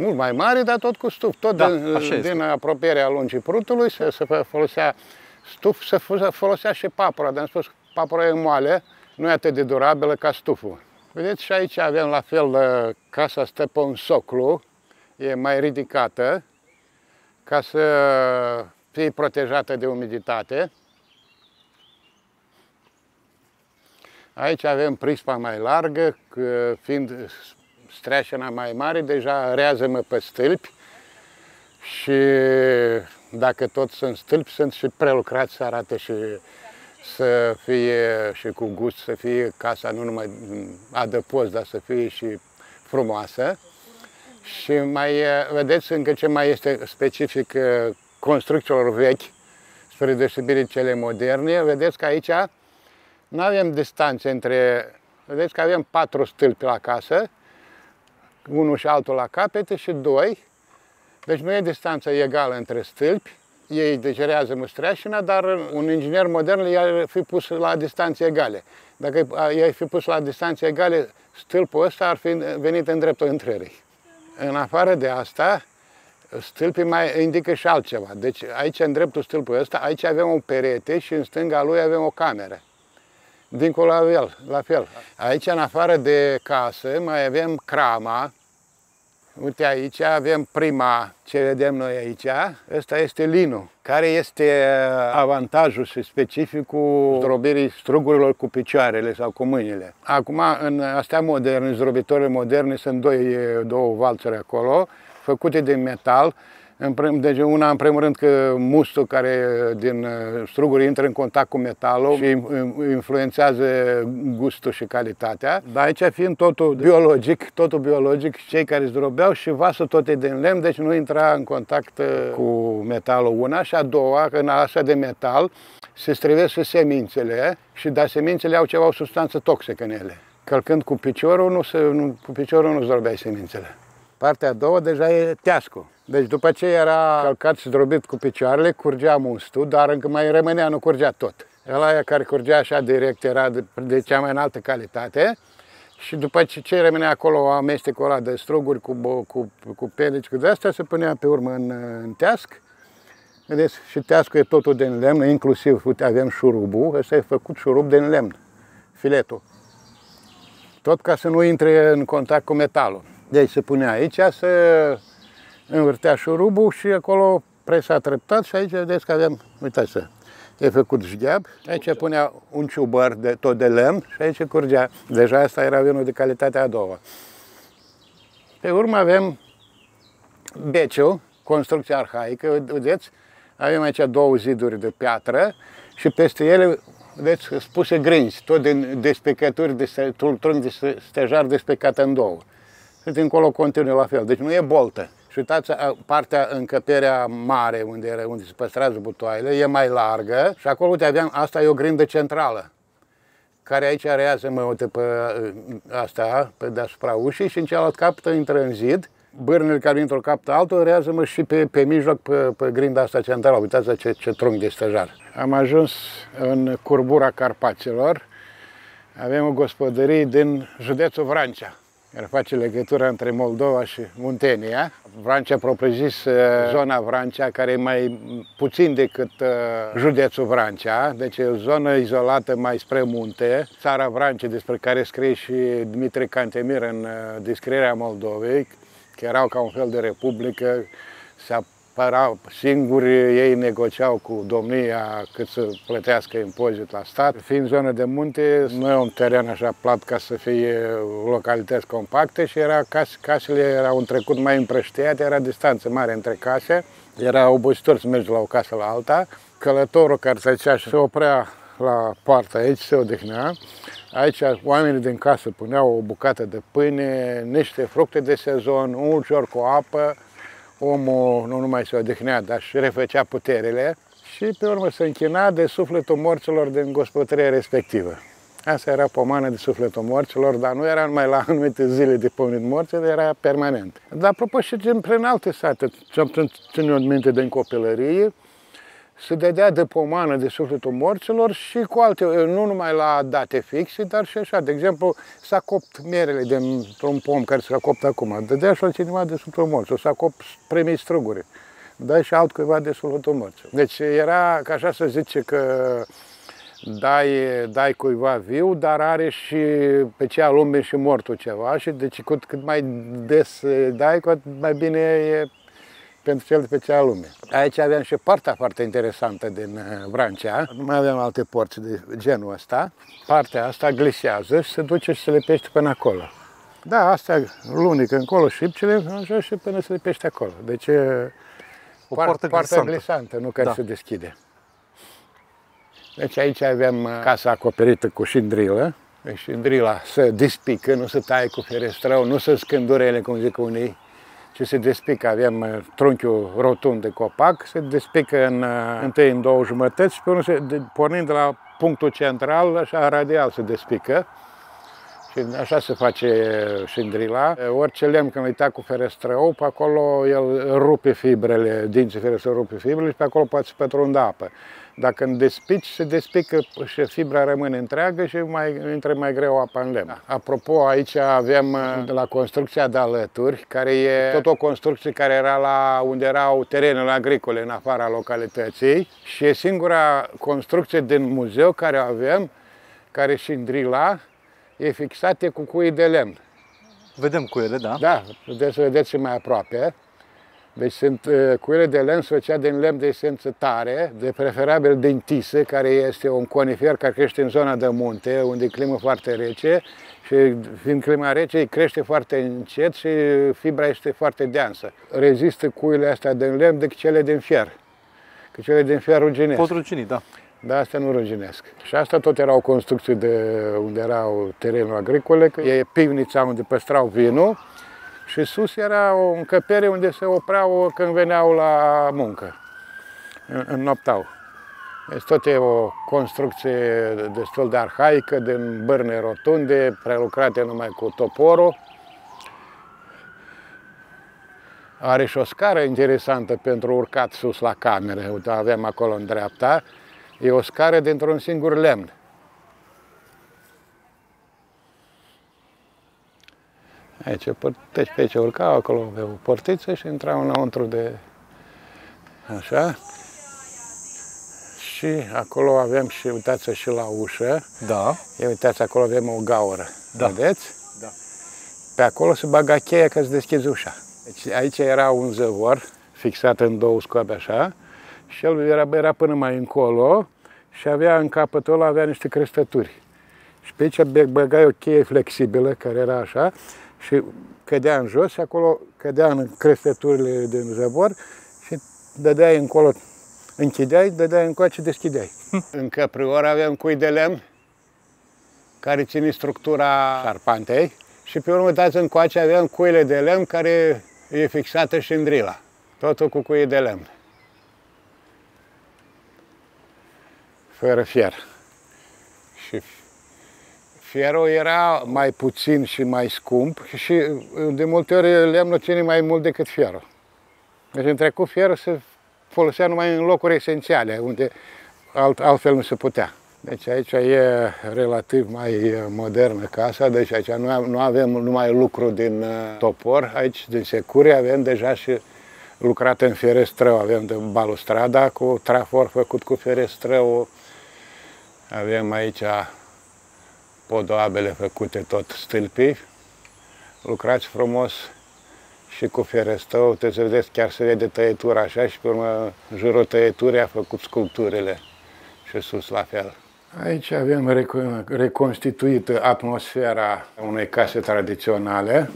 mult mai mare, dar tot cu stuf. Tot da, din, din apropierea lungii prutului se, se folosea stuf, se folosea și papura, dar am spus papura e moale, nu e atât de durabilă ca stuful. Vedeți și aici avem la fel casa stă pe un soclu, e mai ridicată, ca să fie protejată de umiditate. Aici avem prispa mai largă, fiind streașina mai mare, deja rează-mă pe stâlpi și dacă tot sunt stâlpi, sunt și prelucrați să arate și să fie și cu gust, să fie casa nu numai adăpost, dar să fie și frumoasă. Și mai vedeți încă ce mai este specific uh, construcțiilor vechi, spre deosebire cele moderne. Vedeți că aici nu avem distanțe între... Vedeți că avem patru stâlpi la casă unul și altul la capete și doi. Deci nu e distanța egală între stâlpi, ei degerează mustreașina, dar un inginer modern i-ar fi pus la distanțe egale. Dacă i-ar fi pus la distanțe egale, stâlpul ăsta ar fi venit în dreptul intrării. În afară de asta, stâlpii mai indică și altceva. Deci aici, în dreptul stâlpului ăsta, aici avem un perete și în stânga lui avem o cameră. Dincolo la fel, la fel. Aici, în afară de casă, mai avem crama. Uite aici avem prima, ce vedem noi aici, ăsta este linul. Care este avantajul și specificul zdrobirii strugurilor cu picioarele sau cu mâinile. Acum, în astea moderne, zdrobitoare moderne, sunt doi, două valțuri acolo, făcute din metal, în prim, deci una, în primul rând, că mustul care din uh, struguri intră în contact cu metalul și influențează gustul și calitatea. Dar aici fiind totul biologic, totul biologic, cei care zdrobeau și vasul tot e din lemn, deci nu intra în contact uh, cu metalul una și a doua, că în așa de metal se strivesc semințele și dar semințele au ceva, o substanță toxică în ele. Călcând cu piciorul, nu se, nu, cu piciorul nu zdrobeai semințele. Partea a doua deja e teascu. Deci după ce era calcat și drobit cu picioarele, curgea mustul, dar încă mai rămânea, nu curgea tot. Ăla care curgea așa direct era de, de cea mai înaltă calitate și după ce, ce rămânea acolo amestecul ăla de struguri cu, cu, cu pelici, cu de-astea, se punea pe urmă în, în teasc. Vedeți, și teascul e totul din lemn, inclusiv, uite, avem șurubul, ăsta e făcut șurub din lemn, filetul. Tot ca să nu intre în contact cu metalul. Deci se punea aici, să învârtea șurubul și acolo presa treptat și aici vedeți că avem, uitați să e făcut jgheab. Aici punea un ciubăr de, tot de lemn și aici curgea. Deja asta era vinul de calitatea a doua. Pe urmă avem beciul, construcția arhaică, vedeți? Avem aici două ziduri de piatră și peste ele, vedeți, spuse grinzi, tot din despecături, de, trunchi de stejar despecat în două. Și dincolo continuă la fel. Deci nu e boltă. Și uitați, partea încăperea mare, unde, era, unde se păstrează butoaiele, e mai largă și acolo, uite, aveam, asta e o grindă centrală, care aici arează, mă, uite, pe asta, pe deasupra ușii și în celălalt capăt intră în zid, bârnele care intră capăt altul, arează mă și pe, pe mijloc, pe, pe grinda asta centrală. Uitați ce, ce trunchi de stejar. Am ajuns în curbura Carpaților. Avem o gospodărie din județul Vrancea care face legătura între Moldova și Muntenia. Vrancea propriu-zis, uh, zona Vrancea, care e mai puțin decât uh, județul Vrancea, deci e o zonă izolată mai spre munte. Țara Vrancea, despre care scrie și Dmitri Cantemir în uh, descrierea Moldovei, că erau ca un fel de republică, se păreau singuri, ei negociau cu domnia cât să plătească impozit la stat. Fiind zonă de munte, nu e un teren așa plat ca să fie localități compacte și era, case, casele erau un trecut mai împrăștiate, era distanță mare între case, era obositor să mergi de la o casă la alta. Călătorul care se zicea și se oprea la poartă aici, se odihnea. Aici oamenii din casă puneau o bucată de pâine, niște fructe de sezon, un ulcior cu apă, omul nu numai se odihnea, dar și refăcea puterile și pe urmă se închina de sufletul morților din gospodăria respectivă. Asta era pomană de sufletul morților, dar nu era numai la anumite zile de pomenit morții, era permanent. Dar apropo și prin alte sate, ce-am ținut minte din copilărie, se dădea de pomană de sufletul morților și cu alte, nu numai la date fixe, dar și așa. De exemplu, s-a copt merele dintr-un pom care s-a copt acum, dădea și cineva de sufletul morților, s-a copt premii struguri, dai și altcuiva de sufletul morților. Deci era, ca așa să zice că dai, dai cuiva viu, dar are și pe cea lume și mortul ceva și deci cât, cât mai des dai, cât mai bine e pentru cel de pe cea lume. Aici aveam și partea foarte interesantă din uh, Vrancea. Nu mai aveam alte porți de genul ăsta. Partea asta glisează și se duce și se lipește până acolo. Da, asta lunică încolo șipcele, așa și până se lipește acolo. Deci o poartă, poartă glisantă, nu care da. se deschide. Deci aici avem uh, casa acoperită cu șindrilă. Deci șindrila se despică, nu se taie cu ferestrău, nu se scândurele, cum zic unii și se despică. Avem uh, trunchiul rotund de copac, se despică în, uh, întâi în două jumătăți și pe urmă, se, de, pornind de la punctul central, așa radial se despică. Și așa se face șindrila. Orice lemn când îi tac cu ferestrău, pe acolo el rupe fibrele, dinții ferestrău rupe fibrele și pe acolo poate să pătrundă apă. Dacă îmi despici, se despică și fibra rămâne întreagă și mai, intră mai greu apa în lemn. Apropo, aici avem uh, de la construcția de alături, care e tot o construcție care era la unde erau terenele agricole în afara localității și e singura construcție din muzeu care avem, care și în drila, e fixate cu cui de lemn. Vedem cuiele, da? Da, puteți să vedeți și mai aproape. Deci sunt uh, cuile de lemn făcea din lemn de esență tare, de preferabil din tise, care este un conifer care crește în zona de munte, unde e climă foarte rece și fiind clima rece, îi crește foarte încet și fibra este foarte deansă. Rezistă cuile astea din lemn decât cele din fier. Că cele din fier ruginesc. Pot rucini, da. Dar astea nu ruginesc. Și asta tot era o construcție de unde erau terenul agricole, că e pivnița unde păstrau vinul și sus era o încăpere unde se opreau când veneau la muncă, în noptau. Deci tot e o construcție destul de arhaică, din bărne rotunde, prelucrate numai cu toporul. Are și o scară interesantă pentru urcat sus la camere. Uite, avem acolo în dreapta. E o scară dintr-un singur lemn. Aici puteți pe aici urca, acolo pe o portiță și intrau înăuntru de... Așa. Și acolo avem și, uitați și la ușă. Da. E, uitați, acolo avem o gaură. Da. Vedeți? Da. Pe acolo se baga cheia ca să deschizi ușa. Deci aici era un zăvor fixat în două scoabe așa și el era, era până mai încolo și avea în capătul ăla avea niște crestături. Și pe aici băgai o cheie flexibilă care era așa și cădea în jos și acolo cădea în crestăturile din zăbor și dădeai încolo, închideai, dădeai încoace, deschideai. În căprior avem cui de lemn care ține structura șarpantei și pe urmă, uitați încoace, avem cuile de lemn care e fixată și în drila. Totul cu cuie de lemn. Fără fier. Și Fierul era mai puțin și mai scump și de multe ori lemnul ține mai mult decât fierul. Deci în trecut fierul se folosea numai în locuri esențiale, unde alt, altfel nu se putea. Deci aici e relativ mai modernă casa, deci aici nu, nu avem numai lucru din uh, topor, aici din secure avem deja și lucrat în ferestrău, avem de balustrada cu trafor făcut cu ferestrău, avem aici podoabele făcute tot stâlpii, lucrați frumos și cu ferestău, te să vedeți, chiar se vede tăietura așa și pe urmă jurul tăieturii a făcut sculpturile și sus la fel. Aici avem reconstituită atmosfera unei case tradiționale.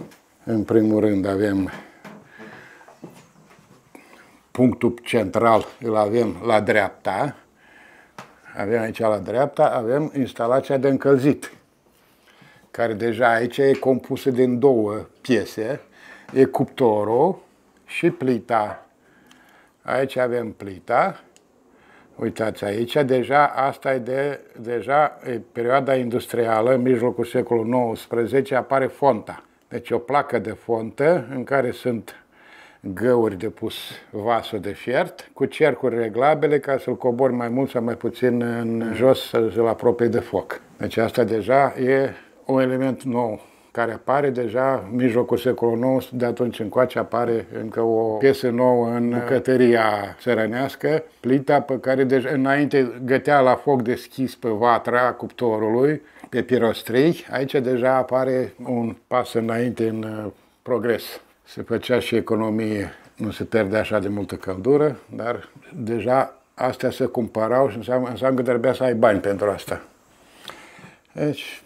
În primul rând avem punctul central, îl avem la dreapta. Avem aici la dreapta, avem instalația de încălzit care deja aici e compusă din două piese. E cuptorul și plita. Aici avem plita. Uitați aici, deja asta e de, deja e perioada industrială, în mijlocul secolului XIX, apare fonta. Deci o placă de fontă în care sunt găuri de pus vasul de fiert cu cercuri reglabile ca să-l cobori mai mult sau mai puțin în jos să-l apropie de foc. Deci asta deja e un element nou care apare deja în mijlocul secolului XIX, de atunci încoace apare încă o piesă nouă în bucătăria țărănească, plita pe care deja înainte gătea la foc deschis pe vatra cuptorului, pe pirostrii, aici deja apare un pas înainte în uh, progres. Se făcea și economie, nu se pierdea așa de multă căldură, dar deja astea se cumpărau și înseamnă, înseamnă că trebuia să ai bani pentru asta. Deci,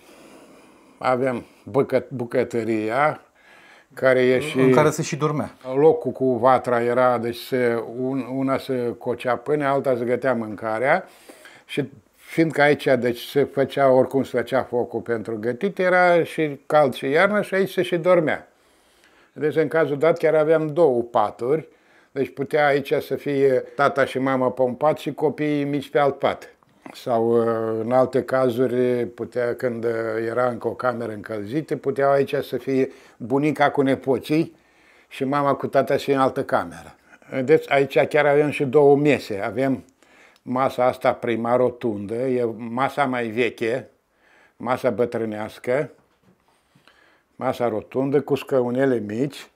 avem bucă, bucătăria, care e și... În care se și dormea. Locul cu vatra era, deci se, un, una se cocea pâine, alta se gătea mâncarea și fiindcă aici deci se făcea, oricum se făcea focul pentru gătit, era și cald și iarnă și aici se și dormea. Deci în cazul dat chiar aveam două paturi, deci putea aici să fie tata și mama pe un pat și copiii mici pe alt pat sau uh, în alte cazuri, putea, când uh, era încă o cameră încălzită, puteau aici să fie bunica cu nepoții și mama cu tata și în altă cameră. Deci aici chiar avem și două mese. Avem masa asta prima rotundă, e masa mai veche, masa bătrânească, masa rotundă cu scăunele mici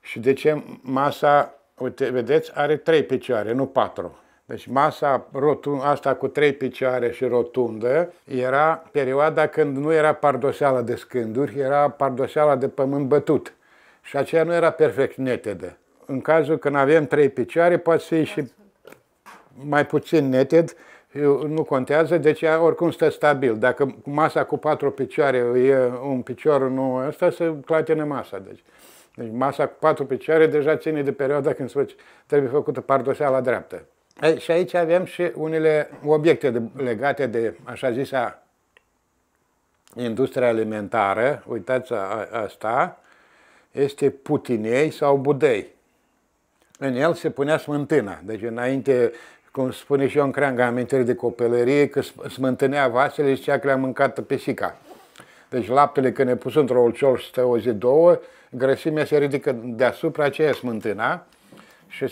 și de ce masa, uite, vedeți, are trei picioare, nu patru. Deci masa rotund, asta cu trei picioare și rotundă era perioada când nu era pardoseala de scânduri, era pardoseala de pământ bătut. Și aceea nu era perfect netedă. În cazul când avem trei picioare, poate fi și mai puțin neted, nu contează, deci oricum stă stabil. Dacă masa cu patru picioare e un picior, nu ăsta, se clatină masa. Deci, deci masa cu patru picioare deja ține de perioada când se trebuie făcută pardoseala dreaptă. Ei, și aici avem și unele obiecte de, legate de, așa zisa, industria alimentară. Uitați a, asta, este putinei sau budei. În el se punea smântâna. Deci înainte, cum spune și Ion Creanga, amintiri de copilărie, că smântânea vasele și cea că le-a mâncat pisica. Deci laptele când e pus într-o ulciol și stă o zi, două, grăsimea se ridică deasupra aceea smântâna și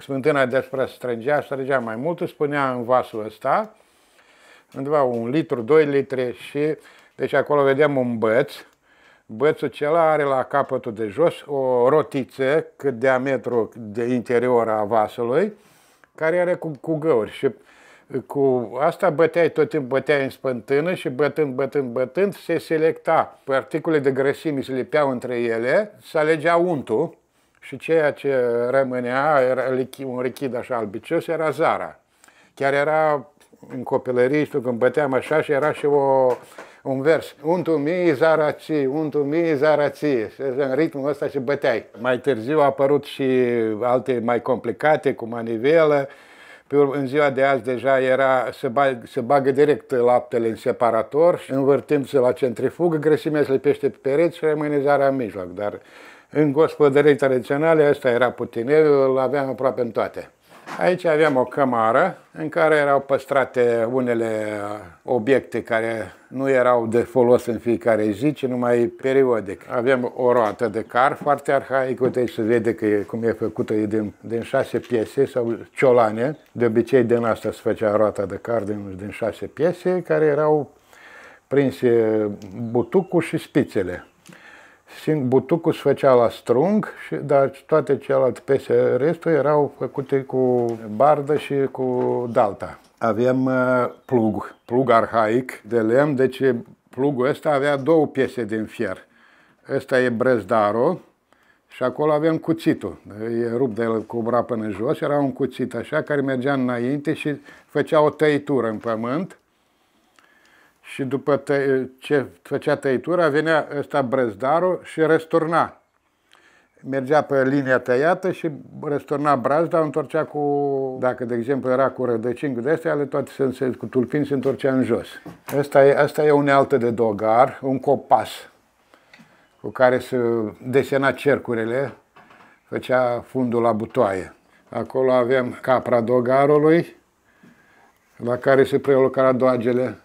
smântâna deasupra se strângea, se strângea mai mult, îți spunea în vasul ăsta, undeva un litru, doi litri și deci acolo vedem un băț, Bățul acela are la capătul de jos o rotiță cât diametru de interior a vasului, care are cu, cu găuri. Și cu asta băteai tot timpul, băteai în spântână și bătând, bătând, bătând, se selecta. Particule de grăsime, se lipeau între ele, se alegea untul și ceea ce rămânea, era un lichid așa albicios, era zara. Chiar era în copilărie, știu, când băteam așa și era și o, un vers. Untu mii zarații, untu mii zarații. În ritmul ăsta și băteai. Mai târziu au apărut și alte mai complicate, cu manivelă. Pe urmă, în ziua de azi deja era, se, bag, se bagă direct laptele în separator și învârtindu-se la centrifugă, grăsimea se lipește pe pereți și rămâne zara în mijloc. Dar în gospodării tradiționale, ăsta era putineu, îl aveam aproape în toate. Aici aveam o cămară în care erau păstrate unele obiecte care nu erau de folos în fiecare zi, ci numai periodic. Avem o roată de car foarte arhaică, uite se vede că e, cum e făcută, e din, din șase piese sau ciolane. De obicei din asta se făcea roata de car din, din șase piese care erau prinse butucul și spițele butucul se făcea la strung, și, dar toate celelalte piese, restul erau făcute cu bardă și cu dalta. Avem uh, plug, plug arhaic de lemn, deci plugul ăsta avea două piese din fier. Ăsta e brezdarul și acolo avem cuțitul. E rupt de el cu bra până jos, era un cuțit așa care mergea înainte și făcea o tăitură în pământ și după tă- ce făcea tăitura, venea ăsta brăzdarul și răsturna. Mergea pe linia tăiată și răsturna brazda, o întorcea cu, dacă de exemplu era cu rădăcini de astea, ale toate se, se, cu tulpini se întorcea în jos. Asta e, asta e unealtă de dogar, un copas cu care se desena cercurile, făcea fundul la butoaie. Acolo avem capra dogarului, la care se prelucra doagele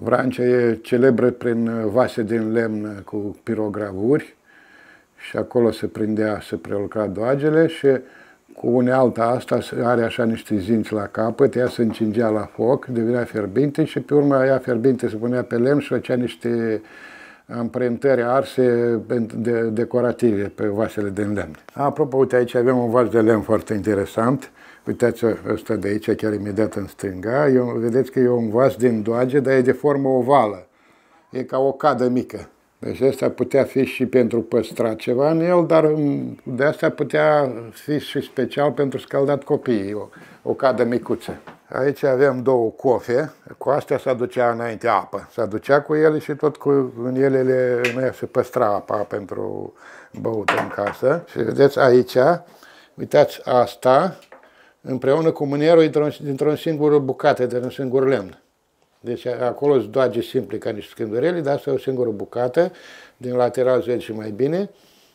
Vrancea e celebră prin vase din lemn cu pirogravuri și acolo se prindea, se prelucra doagele și cu unealta asta are așa niște zinți la capăt, ea se încingea la foc, devenea fierbinte și pe urmă ea fierbinte se punea pe lemn și făcea niște amprentări arse decorative pe vasele din lemn. Apropo, uite aici avem un vas de lemn foarte interesant, Uitați ăsta de aici, chiar imediat în stânga, eu, vedeți că e un vas din doage, dar e de formă ovală. E ca o cadă mică. Deci asta putea fi și pentru păstra ceva în el, dar de asta putea fi și special pentru scaldat copiii, o, o cadă micuță. Aici avem două cofe, cu astea se aducea înainte apă. Se aducea cu ele și tot cu în ele le, se păstra apa pentru băut în casă. Și vedeți aici, uitați asta, împreună cu mânierul dintr-o singură bucată, de un singur lemn. Deci acolo îți doage simple ca niște scândurele, dar asta e o singură bucată, din lateral se și mai bine.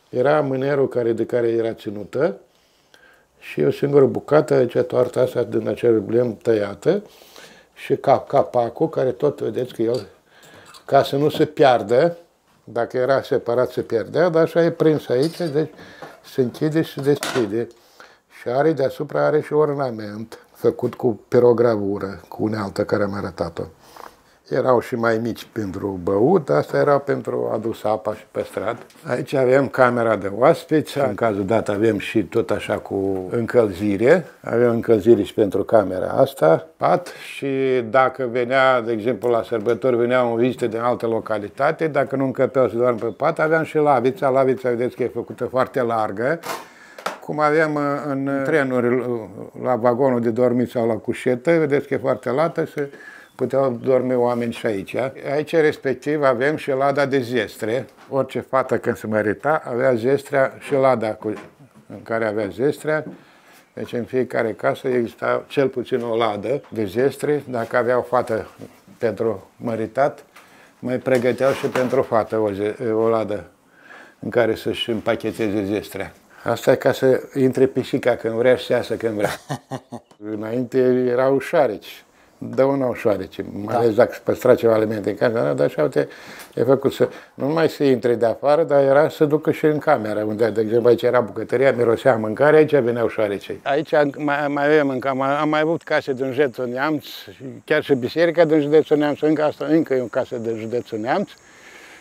Era mânerul care, de care era ținută și o singură bucată, aici toarta asta din acel lemn tăiată și cap, capacul, care tot vedeți că el, ca să nu se piardă, dacă era separat se pierdea, dar așa e prins aici, deci se închide și se deschide Și are deasupra are și ornament făcut cu pirogravură, cu unealtă care am arătat-o. Erau și mai mici pentru băut, asta era pentru adus apa și păstrat. Aici avem camera de oaspeți, în cazul dat avem și tot așa cu încălzire. Avem încălzire și pentru camera asta, pat și dacă venea, de exemplu, la sărbători, venea un vizită din altă localitate, dacă nu încăpeau să doarmă pe pat, aveam și lavița. Lavița, vedeți că e făcută foarte largă, cum aveam în trenuri la vagonul de dormit sau la cușetă, vedeți că e foarte lată, se puteau dormi oameni și aici. Aici, respectiv, avem și lada de zestre. Orice fată când se mărita avea zestrea și lada cu, în care avea zestrea. Deci în fiecare casă exista cel puțin o ladă de zestre. Dacă avea o fată pentru măritat, mai pregăteau și pentru o fată o, o ladă în care să-și împacheteze zestrea. Asta e ca să intre pisica când vrea și să iasă când vrea. Înainte erau șareci dă un nou șoarece, mai da. ales dacă păstra ceva alimente în cameră, dar așa uite, e făcut să, nu numai să intre de afară, dar era să ducă și în cameră, unde, de exemplu, aici era bucătăria, mirosea mâncare, aici veneau șoarecei. Aici mai, mai avem încă, am, am mai avut case din județul Neamț, chiar și biserica din județul Neamț, încă asta, încă e o casă de județul Neamț.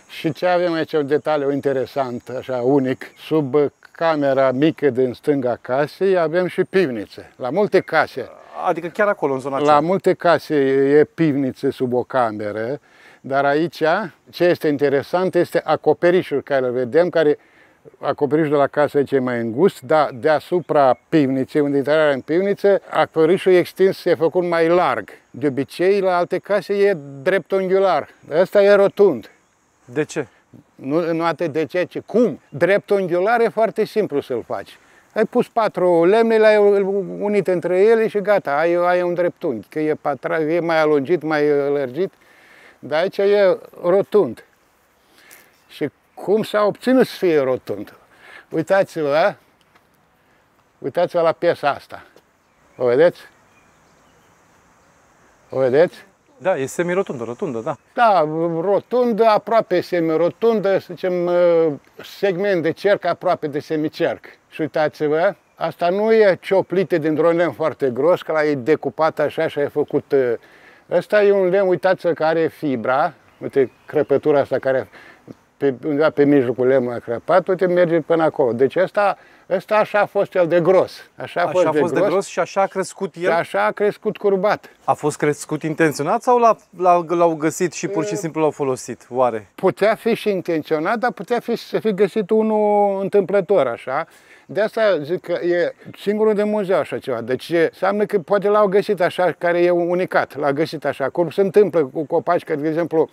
Și ce avem aici, un detaliu interesant, așa, unic, sub camera mică din stânga casei avem și pivniță. La multe case Adică chiar acolo, în zona La multe case e pivniță sub o cameră, dar aici ce este interesant este acoperișul care îl vedem, care acoperișul de la casă aici e mai îngust, dar deasupra pivniței, unde intrarea în pivniță, acoperișul extins e făcut mai larg. De obicei, la alte case e dreptunghiular. Ăsta e rotund. De ce? Nu, nu atât de ce, ci cum. Dreptunghiular e foarte simplu să-l faci. Ai pus patru lemne, le-ai unit între ele și gata, ai, ai un dreptunghi, că e, patra, e mai alungit, mai lărgit, dar aici e rotund. Și cum s-a obținut să fie rotund? Uitați-vă, uitați-vă la piesa asta. O vedeți? O vedeți? Da, e semirotundă, rotundă, da. Da, rotundă, aproape semirotundă, să zicem, segment de cerc aproape de semicerc. Și uitați-vă, asta nu e cioplită dintr-un lemn foarte gros, că la e decupat așa și e făcut... Ăsta e un lemn, uitați-vă, care are fibra, uite crăpătura asta care pe, undeva pe mijlocul lemnului a crăpat, uite, merge până acolo. Deci ăsta, ăsta așa a fost el de gros. Așa a fost, așa a fost de, gros, de gros și așa a crescut el? Și așa a crescut curbat. A fost crescut intenționat sau l-au găsit și pur și simplu l-au folosit, oare? Putea fi și intenționat, dar putea fi să fi găsit unul întâmplător, așa. De asta zic că e singurul de muzeu așa ceva. Deci înseamnă că poate l-au găsit așa, care e unicat. L-a găsit așa. Cum se întâmplă cu copaci, că, de exemplu,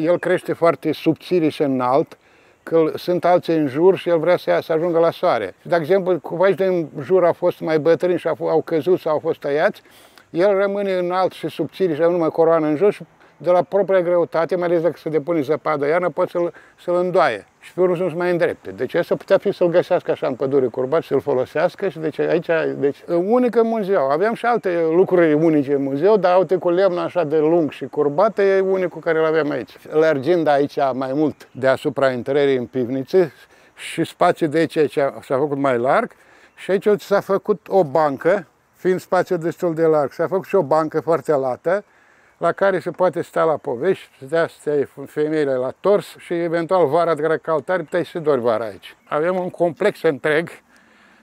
el crește foarte subțire și înalt, că sunt alții în jur și el vrea să, ia, să ajungă la soare. Și, de exemplu, copaci din jur au fost mai bătrâni și au, au căzut sau au fost tăiați, el rămâne înalt și subțire și numai coroană în jos și de la propria greutate, mai ales dacă se depune zăpadă iarnă, pot să-l, să-l îndoaie și pe urmă să mai îndrepte. Deci asta putea fi să-l găsească așa în pădure curbat, să-l folosească și deci aici, deci unică muzeu. Aveam și alte lucruri unice în muzeu, dar uite cu lemn așa de lung și curbat, e unicul care îl avem aici. Lărgind aici mai mult deasupra intrării în pivniță și spațiul de aici, aici s-a făcut mai larg și aici s-a făcut o bancă, fiind spațiul destul de larg, s-a făcut și o bancă foarte lată, la care se poate sta la povești, să dea să femeile la tors și eventual vara de căltare puteai să dormi vara aici. Avem un complex întreg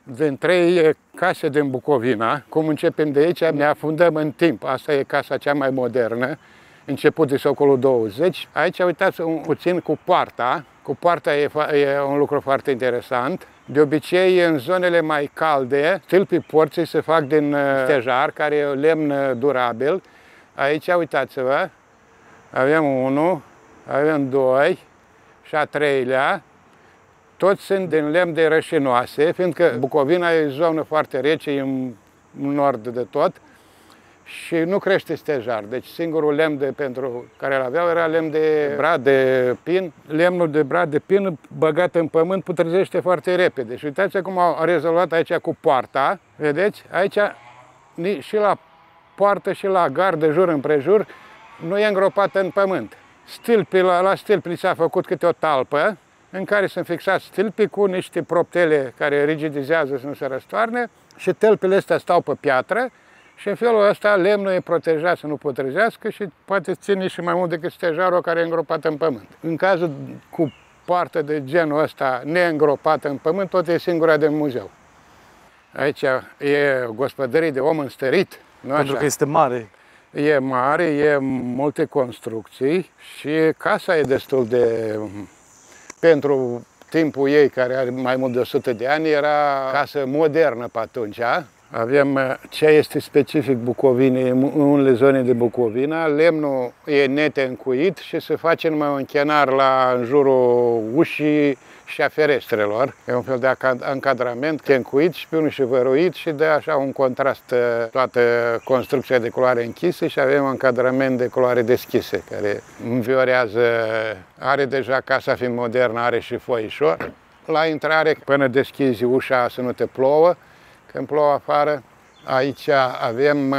din trei case din Bucovina. Cum începem de aici, ne afundăm în timp. Asta e casa cea mai modernă, început de secolul 20. Aici uitați un, puțin cu poarta. Cu poarta e, e un lucru foarte interesant. De obicei, în zonele mai calde, stâlpii porții se fac din uh, stejar, care e lemn durabil, Aici, uitați-vă, avem unul, avem doi și a treilea. Toți sunt din lemn de rășinoase, fiindcă Bucovina e o zonă foarte rece, e în nord de tot și nu crește stejar. Deci singurul lemn de, pentru care îl aveau era lemn de brad de pin. Lemnul de brad de pin băgat în pământ putrezește foarte repede. Și uitați cum au rezolvat aici cu poarta. Vedeți? Aici și la poartă și la gard jur împrejur, nu e îngropată în pământ. Stâlpii, la, la stâlpi s-a făcut câte o talpă, în care sunt fixați stâlpii cu niște proptele care rigidizează să nu se răstoarne și tălpile astea stau pe piatră și în felul ăsta lemnul e protejat să nu potrezească și poate ține și mai mult decât stejarul care e îngropat în pământ. În cazul cu poartă de genul ăsta neîngropată în pământ, tot e singura de muzeu. Aici e gospodărie de om înstărit. Nu Pentru așa? că este mare. E mare, e multe construcții și casa e destul de... Pentru timpul ei, care are mai mult de 100 de ani, era casă modernă pe atunci. Avem uh, ce este specific Bucovinei, în unele zone de Bucovina, lemnul e nete încuit și se face numai un chenar la, în jurul ușii și a ferestrelor. E un fel de încadrament încuit și pe unul și văruit și de așa un contrast uh, toată construcția de culoare închisă și avem un încadrament de culoare deschise, care înviorează, are deja casa fiind modernă, are și foișor. La intrare, până deschizi ușa să nu te plouă, când plouă afară. Aici avem uh,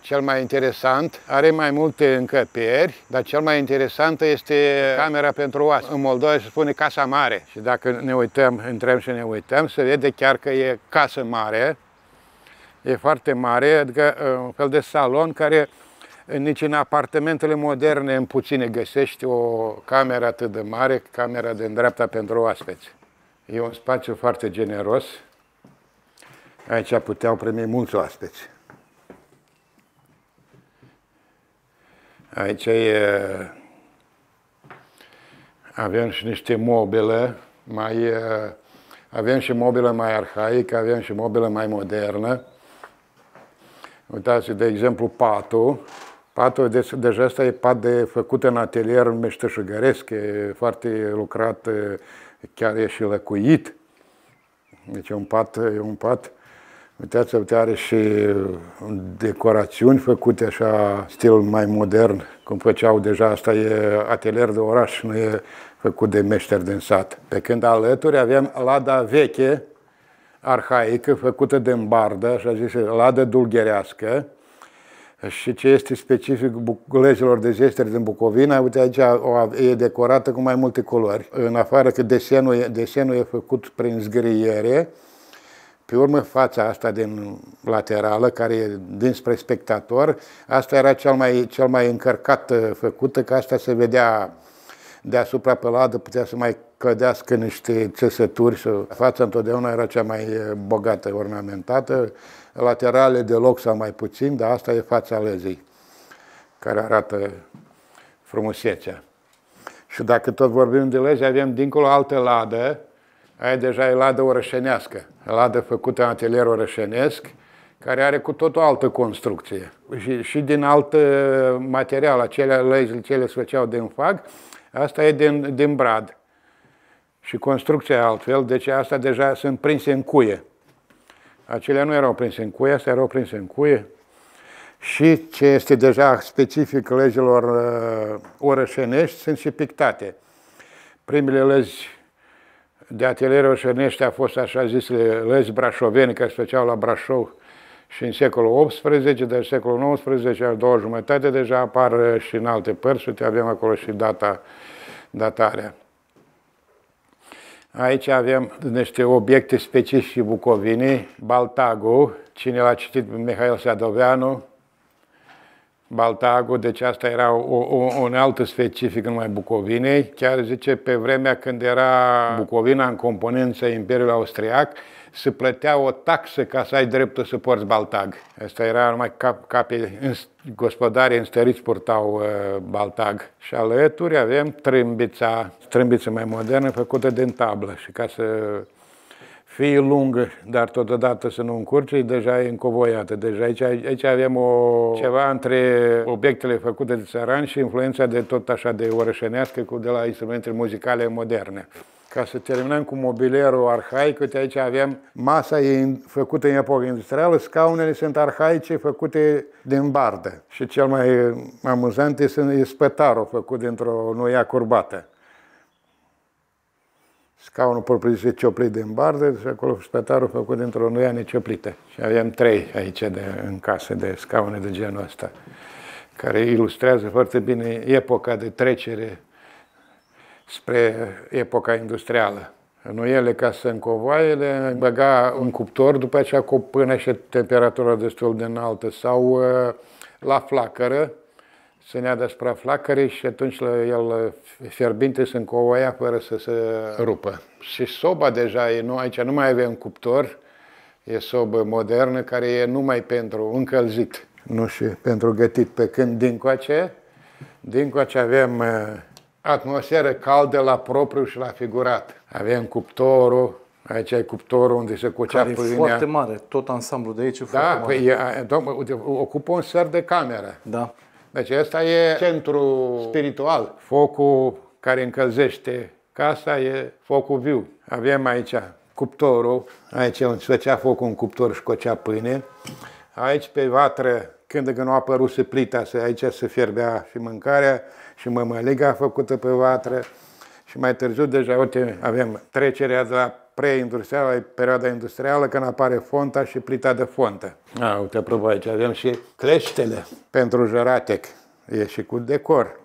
cel mai interesant, are mai multe încăperi, dar cel mai interesant este camera pentru oaspe. În Moldova se spune casa mare și dacă ne uităm, intrăm și ne uităm, se vede chiar că e casă mare, e foarte mare, adică uh, un fel de salon care nici în apartamentele moderne în puține găsești o cameră atât de mare, camera de îndreapta pentru oaspeți. E un spațiu foarte generos, Aici puteau primi mulți oaspeți. Aici e, avem și niște mobile mai, avem și mobilă mai arhaică, avem și mobilă mai modernă. Uitați, de exemplu, patul. Patul, de, deja asta e pat de făcut în atelier meșteșugăresc, e foarte lucrat, chiar e și lăcuit. Deci e un pat, e un pat Uitați, uite, are și decorațiuni făcute așa, stil mai modern, cum făceau deja, asta e atelier de oraș, nu e făcut de meșteri din sat. Pe când alături avem lada veche, arhaică, făcută de bardă, așa zis, ladă dulgherească, și ce este specific buculezilor de zesteri din Bucovina, uite aici e decorată cu mai multe culori. În afară că desenul e, desenul e făcut prin zgriere, pe urmă, fața asta din laterală, care e dinspre spectator, asta era cel mai, cel mai încărcat uh, făcută, că asta se vedea deasupra pe ladă, putea să mai cădească niște țesături și fața întotdeauna era cea mai uh, bogată, ornamentată, laterale deloc sau mai puțin, dar asta e fața lăzii, care arată frumusețea. Și dacă tot vorbim de lăzi, avem dincolo altă ladă, aia deja e ladă orășenească, ladă făcută în atelier orășenesc, care are cu tot o altă construcție și, și din alt material, acele lăzi, cele se făceau din fag, asta e din, din brad. Și construcția e altfel, deci asta deja sunt prinse în cuie. Acelea nu erau prinse în cuie, astea erau prinse în cuie. Și ce este deja specific legilor uh, orășenești sunt și pictate. Primele legi de ateliere oșenești a fost așa zisele lăzi brașovene care se făceau la Brașov și în secolul XVIII, dar în secolul XIX, a doua jumătate, deja apar și în alte părți, uite, avem acolo și data, datarea. Aici avem niște obiecte specifice Bucovinii, Baltagu, cine l-a citit, Mihail Sadoveanu, Baltago, deci asta era o, o, o altă specifică numai Bucovinei. Chiar zice, pe vremea când era Bucovina în componența Imperiului Austriac, se plătea o taxă ca să ai dreptul să porți baltag. Asta era numai cap, capi, gospodarii înstăriți purtau uh, baltag. Și alături avem trâmbița, trâmbiță mai modernă făcută din tablă și ca să fie lungă, dar totodată să nu încurce, deja e încovoiată. Deja aici, aici avem o, ceva între obiectele făcute de țărani și influența de tot așa de orășenească cu de la instrumentele muzicale moderne. Ca să terminăm cu mobilierul arhaic, uite aici avem masa e făcută în epocă industrială, scaunele sunt arhaice făcute din bardă. Și cel mai amuzant este spătarul făcut dintr-o nuia curbată scaunul propriu-zis cioplit din bardă și acolo spetarul făcut dintr-o nuia necioplită. Și avem trei aici de, în casă de scaune de genul ăsta, care ilustrează foarte bine epoca de trecere spre epoca industrială. Nuiele ca să încovoaie, le băga în cuptor, după aceea cu până și temperatura destul de înaltă sau uh, la flacără, se nea deasupra flacării și atunci el fierbinte se încovoia fără să se rupă. Și soba deja e, nu, aici nu mai avem cuptor, e sobă modernă care e numai pentru încălzit, nu și pentru gătit. Pe când din coace, din coace avem uh, atmosferă caldă la propriu și la figurat. Avem cuptorul, Aici ai cuptorul unde se cocea Care pâinea. e foarte mare, tot ansamblul de aici e da, foarte mare. Da, păi, ocupă un sfert de cameră. Da. Deci ăsta e centru spiritual. Focul care încălzește casa e focul viu. Avem aici cuptorul, aici unde se făcea focul în cuptor și cocea pâine. Aici pe vatră, când nu a apărut plita, aici se fierbea și mâncarea și mămăliga făcută pe vatră. Și mai târziu deja, uite, avem trecerea de la pre-industrială, perioada industrială, când apare fonta și plita de fontă. A, uite, apropo, aici avem și creștele pentru jăratec. E și cu decor.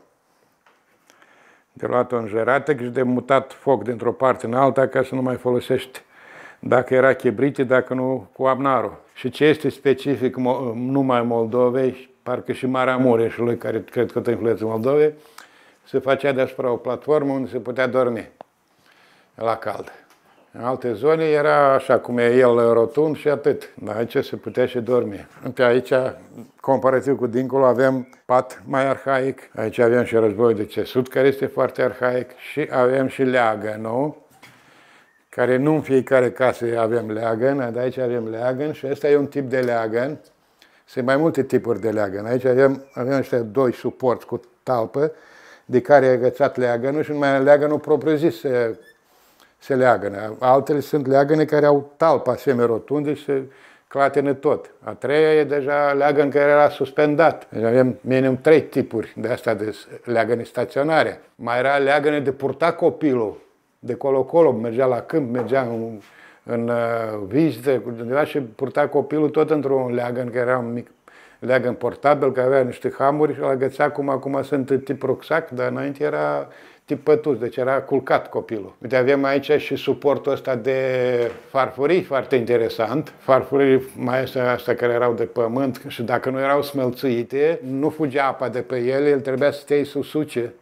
De luat un jăratec și de mutat foc dintr-o parte în alta ca să nu mai folosești dacă era chibrite, dacă nu cu amnarul. Și ce este specific numai Moldovei, parcă și Maramureșului, care cred că tot influență Moldovei, se facea deasupra o platformă unde se putea dormi la cald. În alte zone era așa cum e el rotund și atât. Dar aici se putea și dormi. Uite aici, comparativ cu dincolo, avem pat mai arhaic. Aici avem și război de cesut, care este foarte arhaic. Și avem și leagă, nu? Care nu în fiecare casă avem leagăn, dar aici avem leagăn și ăsta e un tip de leagăn. Sunt mai multe tipuri de leagăn. Aici avem, avem ăștia doi suporți cu talpă, de care e agățat leagănul și numai leagănul propriu-zis se se leagănă. Altele sunt leagăne care au talpa semi-rotunde și se clatină tot. A treia e deja leagăn care era suspendat. Deci avem minim trei tipuri de asta de leagăne staționare. Mai era leagăne de purta copilul de colo-colo, mergea la câmp, mergea în, în uh, vizite, undeva și purta copilul tot într-un leagăn care era un mic leagăn portabil, care avea niște hamuri și îl agățea cum acum sunt tip rucsac, dar înainte era tip pătus, deci era culcat copilul. Uite, avem aici și suportul ăsta de farfurii, foarte interesant. Farfurii mai este astea care erau de pământ și dacă nu erau smelțuite, nu fugea apa de pe ele, el trebuia să te să usuce.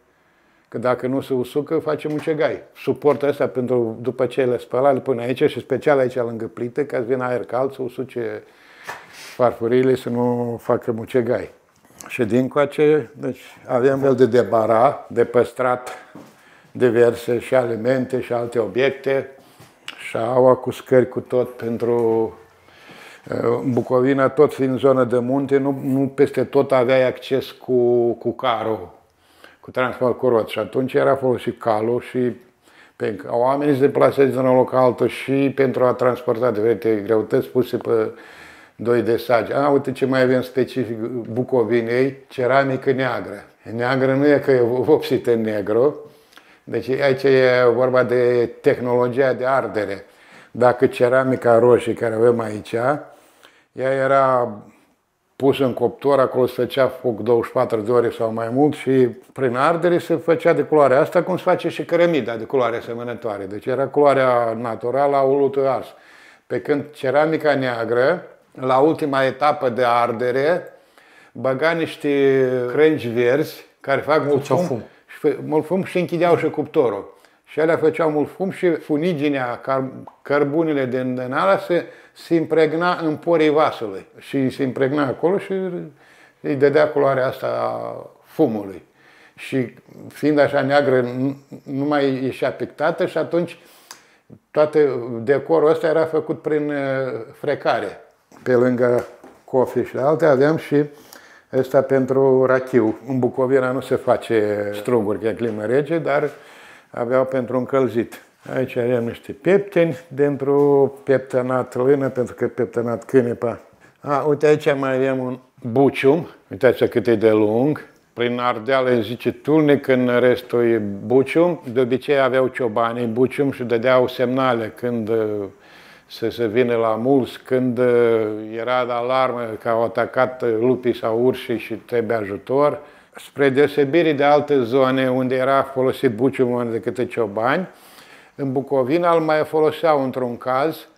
Că dacă nu se usucă, face mucegai. Suportul ăsta pentru, după ce le spăla, le pune aici și special aici lângă plită, ca să vină aer cald să usuce farfurile să nu facă mucegai. Și din coace, deci avem fel de debara, de păstrat diverse și alimente și alte obiecte, șaua cu scări cu tot pentru uh, în Bucovina, tot fiind zonă de munte, nu, nu peste tot aveai acces cu, cu carul, cu transport cu rot. Și atunci era folosit calul și pe, oamenii se deplaseze din un loc altul și pentru a transporta diferite greutăți puse pe doi de sagi. A, uite ce mai avem specific Bucovinei, ceramică neagră. Neagră nu e că e vopsită în negru, deci aici e vorba de tehnologia de ardere. Dacă ceramica roșie care avem aici, ea era pusă în coptor, acolo se făcea foc 24 de ore sau mai mult și prin ardere se făcea de culoare asta, cum se face și cărămida de culoare asemănătoare. Deci era culoarea naturală a ulului ars. Pe când ceramica neagră, la ultima etapă de ardere, băga niște crângi verzi care fac mult fum, fum. Și, mult fum și închideau și cuptorul. Și alea făceau mult fum și funiginea, cărbunile din, din ala se, se impregna în porii vasului. Și se impregna acolo și îi dădea culoarea asta a fumului. Și fiind așa neagră, nu mai ieșea pictată și atunci toate decorul ăsta era făcut prin uh, frecare pe lângă cofi și alte, aveam și ăsta pentru rachiu. În Bucovina nu se face struguri, că e climă rege, dar aveau pentru încălzit. Aici avem niște pepteni, dintr-o peptenat lână, pentru că peptenat cânepa. A, uite aici mai avem un bucium, uitați cât e de lung. Prin Ardeal îi zice tulnic, în restul e bucium. De obicei aveau ciobanii bucium și dădeau semnale când să se vină la mulți când uh, era de alarmă că au atacat lupii sau urșii și trebuie ajutor. spre deosebire de alte zone unde era folosit buciumul de câte ciobani, în Bucovina îl mai foloseau într-un caz,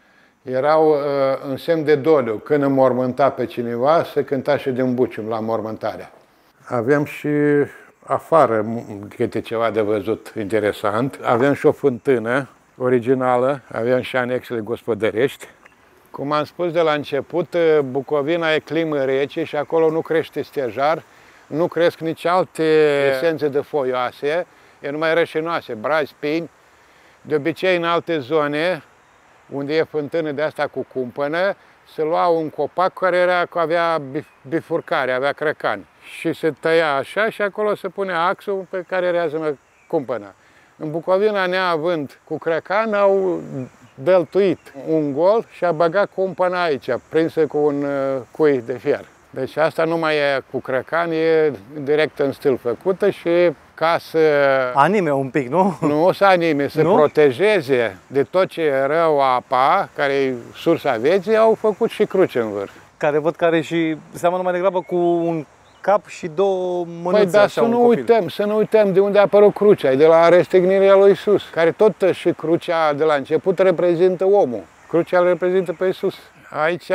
erau uh, în semn de doliu. Când înmormânta pe cineva, se cânta și din bucium la mormântarea. Avem și afară câte ceva de văzut interesant. Avem și o fântână originală, avem și anexele gospodărești. Cum am spus de la început, Bucovina e climă rece și acolo nu crește stejar, nu cresc nici alte esențe de foioase, e numai rășinoase, brazi, pini. De obicei, în alte zone, unde e fântână de asta cu cumpănă, se lua un copac care era, avea bifurcare, avea crăcan. Și se tăia așa și acolo se pune axul pe care rează cumpăna. În Bucovina, neavând cu crecan, au deltuit un gol și a băgat cumpăna aici, prinsă cu un uh, cui de fier. Deci asta nu mai e cu crecan, e direct în stil făcută și ca să... Anime un pic, nu? Nu să anime, să nu? protejeze de tot ce e rău apa, care e sursa vieții, au făcut și cruce în vârf. Care văd care și seamănă mai degrabă cu un cap și două mânuțe. Păi da, să nu copil. uităm, să nu uităm de unde a apărut crucea, de la restignirea lui Isus, care tot și crucea de la început reprezintă omul. Crucea îl reprezintă pe Isus. Aici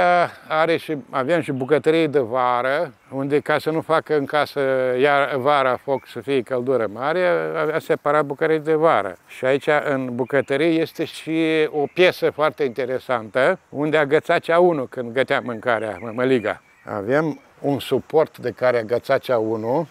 are și, avem și bucătărie de vară, unde ca să nu facă în casă iar vara foc să fie căldură mare, a separat bucătărie de vară. Și aici în bucătărie este și o piesă foarte interesantă, unde agăța cea 1 când gătea mâncarea, mămăliga. Avem un suport de care agăța cea 1,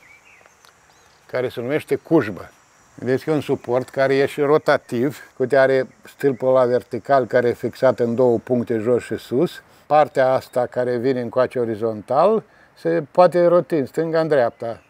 care se numește cujbă. Vedeți că e un suport care e și rotativ, cu are stâlpul la vertical care e fixat în două puncte jos și sus. Partea asta care vine încoace orizontal se poate roti în stânga în dreapta.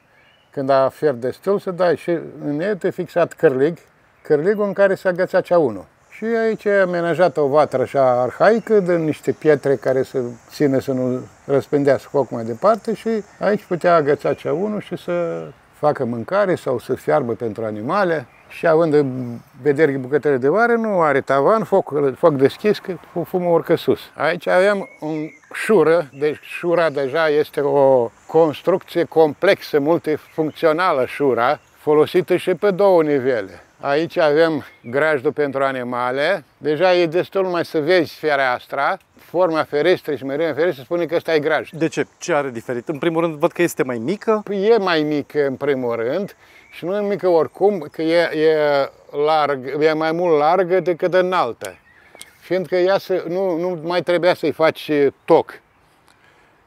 Când a fier destul, să dai și în el e fixat cărlig, cărligul în care se agăța cea 1. Și aici e amenajată o vatră așa arhaică, de niște pietre care să țină să nu răspândească foc mai departe și aici putea agăța cea 1 și să facă mâncare sau să fiarbă pentru animale. Și având în vedere bucătările de vară, nu are tavan, foc, foc deschis, că fumă urcă sus. Aici avem un șură, deci șura deja este o construcție complexă, multifuncțională șura, folosită și pe două nivele. Aici avem grajdul pentru animale. Deja e destul mai să vezi fereastra. Forma ferestrei și mărimea ferestrei spune că ăsta e grajd. De ce? Ce are diferit? În primul rând, văd că este mai mică. Păi e mai mică în primul rând și nu e mică oricum, că e, e, larg, e mai mult largă decât înaltă. Fiindcă ea să, nu, nu mai trebuia să-i faci toc,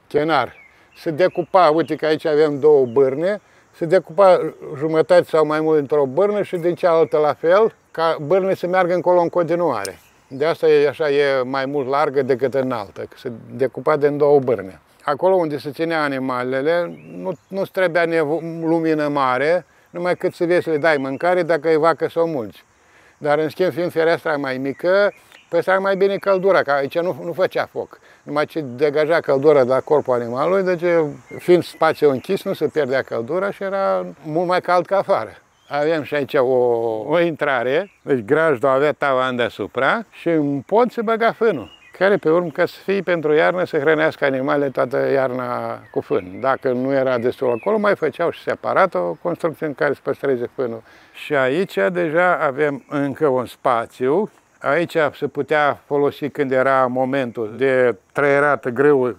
chenar. Se decupa, uite că aici avem două bârne, se decupa jumătate sau mai mult într-o bârnă și din cealaltă la fel, ca bârne să meargă încolo în continuare. De asta e așa, e mai mult largă decât înaltă, că se decupa din două bârne. Acolo unde se ținea animalele, nu, nu-ți trebuia lumină mare, numai cât să vezi să le dai mâncare dacă e vacă sau mulți. Dar în schimb, fiind fereastra mai mică, păstra mai bine căldura, că aici nu, nu făcea foc. Numai ce degaja căldura de la corpul animalului, deci fiind spațiu închis, nu se pierdea căldura și era mult mai cald ca afară. Avem și aici o, o intrare, deci grajdul avea tavan deasupra și în pod se băga fânul care pe urmă, ca să fie pentru iarnă, să hrănească animalele toată iarna cu fân. Dacă nu era destul acolo, mai făceau și separat o construcție în care să păstreze fânul. Și aici deja avem încă un spațiu Aici se putea folosi când era momentul de trăierată greu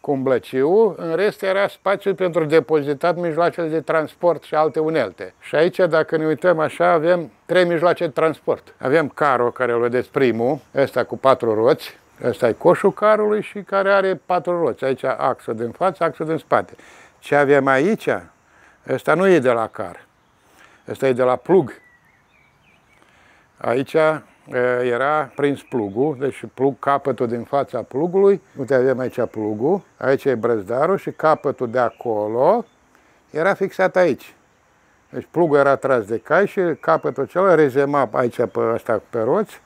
cu blăciu, în rest era spațiu pentru depozitat mijloacele de transport și alte unelte. Și aici, dacă ne uităm așa, avem trei mijloace de transport. Avem carul, care îl vedeți primul, ăsta cu patru roți, ăsta e coșul carului și care are patru roți. Aici axă din față, axă din spate. Ce avem aici, ăsta nu e de la car, ăsta e de la plug. Aici era prins plugul, deci plug, capătul din fața plugului, uite avem aici plugul, aici e brăzdarul și capătul de acolo era fixat aici. Deci plugul era tras de cai și capătul acela rezema aici pe ăsta pe roți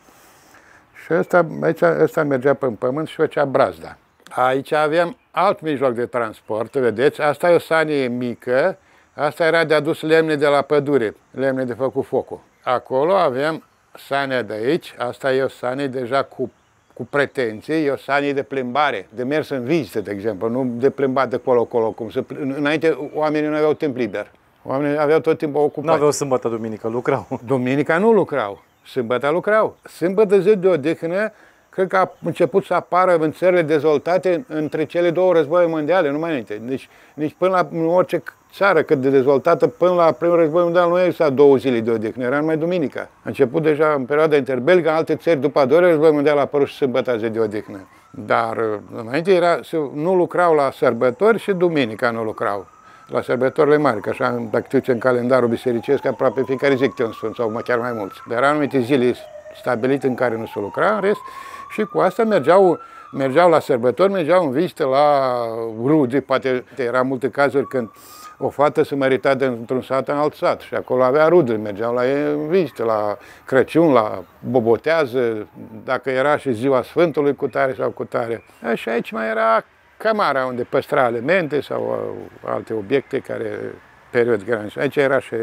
și ăsta, aici, ăsta mergea pe pământ și făcea brazda. Aici avem alt mijloc de transport, vedeți, asta e o sanie mică, asta era de adus lemne de la pădure, lemne de făcut focul. Acolo avem sanea de aici, asta e o sanie deja cu cu pretenții, eu sunt anii de plimbare, de mers în vizită, de exemplu, nu de plimbat de colo-colo, cum să, înainte oamenii nu aveau timp liber. Oamenii aveau tot timpul ocupat. Nu aveau sâmbătă, duminică, lucrau. Duminica nu lucrau, sâmbătă lucrau. Sâmbătă zi de odihnă, cred că a început să apară în țările dezvoltate între cele două războaie mondiale, nu mai înainte. Deci, nici până la în orice țară cât de dezvoltată, până la primul război mondial nu exista două zile de odihnă, era numai duminica. A început deja în perioada interbelgă, în alte țări, după a doilea război mondial a apărut și sâmbătă zi de odihnă. Dar înainte era, nu lucrau la sărbători și duminica nu lucrau la sărbătorile mari, că așa, dacă știți, în calendarul bisericesc, aproape fiecare zi câte un sfânt sau chiar mai mulți. Dar erau anumite zile stabilite în care nu se lucra, în rest, și cu asta mergeau, mergeau la sărbători, mergeau în vizită la rude, poate era multe cazuri când o fată se mărita dintr-un sat în alt sat și acolo avea rude, mergeau la ei în vizită, la Crăciun, la bobotează, dacă era și ziua Sfântului cu tare sau cu tare. Și aici mai era camara unde păstra elemente sau uh, alte obiecte care perioade grande. Aici era și,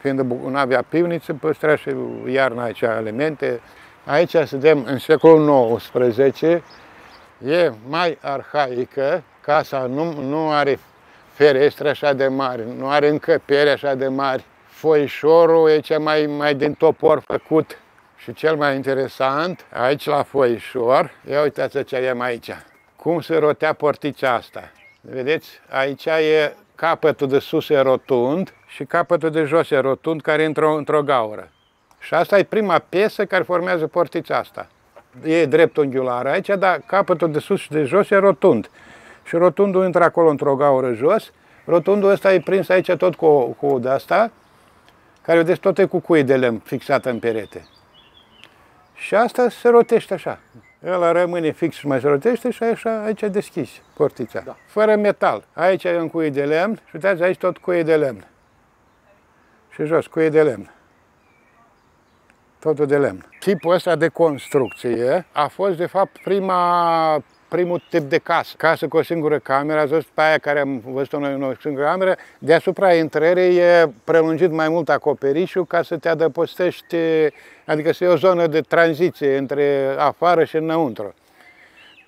fiind nu avea pivniță, păstra și iarna aici elemente. Aici suntem în secolul XIX, e mai arhaică, casa nu, nu are ferestre așa de mari, nu are încăpere așa de mari. Foișorul e cea mai, mai din topor făcut și cel mai interesant, aici la foișor, ia uitați ce avem aici cum se rotea portița asta. Vedeți, aici e capătul de sus e rotund și capătul de jos e rotund care intră într-o gaură. Și asta e prima piesă care formează portița asta. E drept unghiular aici, dar capătul de sus și de jos e rotund. Și rotundul intră acolo într-o gaură jos. Rotundul ăsta e prins aici tot cu, cu de asta, care vedeți tot e cu cui de lemn fixată în perete. Și asta se rotește așa. El rămâne fix și mai se rotește și așa, aici deschis portița. Da. Fără metal. Aici e un cui de lemn și uitați aici tot cui de lemn. Și jos cui de lemn. Totul de lemn. Tipul ăsta de construcție a fost de fapt prima primul tip de casă. Casă cu o singură cameră, ați văzut pe aia care am văzut-o noi în o singură cameră, deasupra intrării e prelungit mai mult acoperișul ca să te adăpostești, adică să e o zonă de tranziție între afară și înăuntru.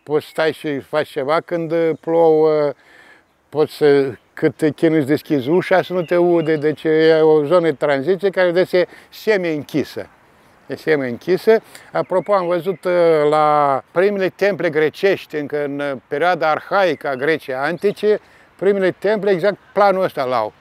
Poți stai și faci ceva când plouă, poți să cât te chinui să deschizi ușa să nu te ude, deci e o zonă de tranziție care deci e semi-închisă este închisă. Apropo, am văzut uh, la primele temple grecești, încă în uh, perioada arhaică a Greciei antice, primele temple exact planul ăsta l-au.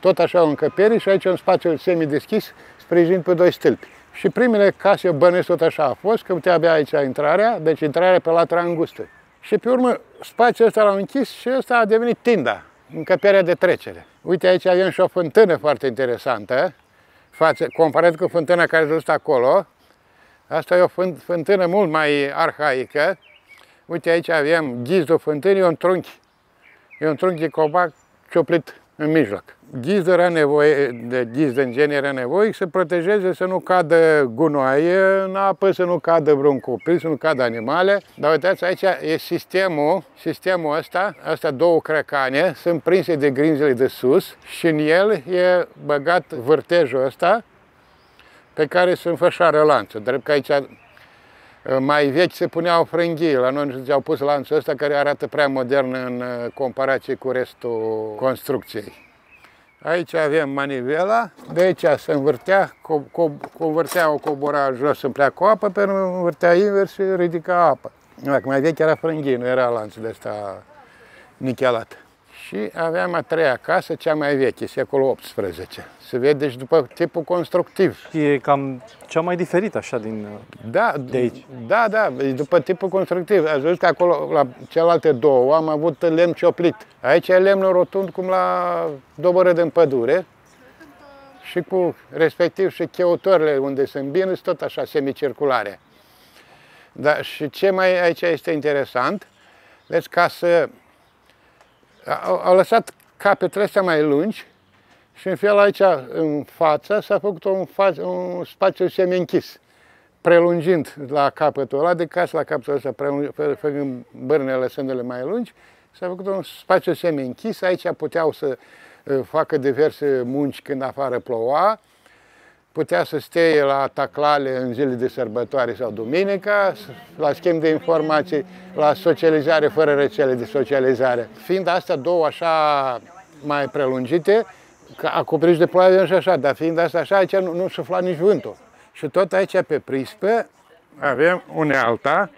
Tot așa o încăpere și aici un spațiu semi-deschis, sprijinit pe doi stâlpi. Și primele case, eu bănesc tot așa a fost, că uite abia aici intrarea, deci intrarea pe latura îngustă. Și pe urmă spațiul ăsta l-au închis și ăsta a devenit tinda, încăperea de trecere. Uite aici avem și o fântână foarte interesantă, față, comparat cu fântâna care a dus acolo. Asta e o fântână mult mai arhaică. Uite aici avem ghizdul fântânii, un trunchi. E un trunchi de copac cioplit în mijloc. Ghizdul era nevoie, de ghiz în genere era nevoie să protejeze să nu cadă gunoaie în apă, să nu cadă vreun copil, să nu cadă animale. Dar uitați, aici e sistemul, sistemul ăsta, astea două crăcane, sunt prinse de grinzele de sus și în el e băgat vârtejul ăsta pe care se înfășoară lanțul. Drept că aici mai vechi se puneau frânghii, la noi nu au pus lanțul ăsta care arată prea modern în uh, comparație cu restul construcției. Aici avem manivela, de aici se învârtea, co co convârtea o cobora jos să pleacă cu apă, pe învârtea invers și ridica apă. Dacă mai vechi era frânghii, nu era lanțul de ăsta nichelat. Și aveam a treia casă, cea mai veche, secolul XVIII. Se vede și după tipul constructiv. E cam cea mai diferită așa din da, de aici. Da, da, după tipul constructiv. Ați văzut că acolo, la celelalte două, am avut lemn cioplit. Aici e lemnul rotund cum la doboră de pădure. Și cu respectiv și cheutorile unde se îmbină, tot așa semicirculare. Da, și ce mai aici este interesant, vezi, ca să au, au lăsat capetele astea mai lungi și în fel aici, în față, s-a făcut un, fa- un spațiu semi-închis, prelungind la capătul ăla, de casă la capătul ăsta, făcând bărnele, lăsându-le mai lungi, s-a făcut un spațiu semi-închis, aici puteau să facă diverse munci când afară ploua, putea să stea la taclale în zile de sărbătoare sau duminica, la schimb de informații, la socializare fără rețele de socializare. Fiind astea două așa mai prelungite, acoperiși de ploaie și așa, dar fiind asta așa, aici nu, nu sufla nici vântul. Și tot aici pe prispă avem unealta,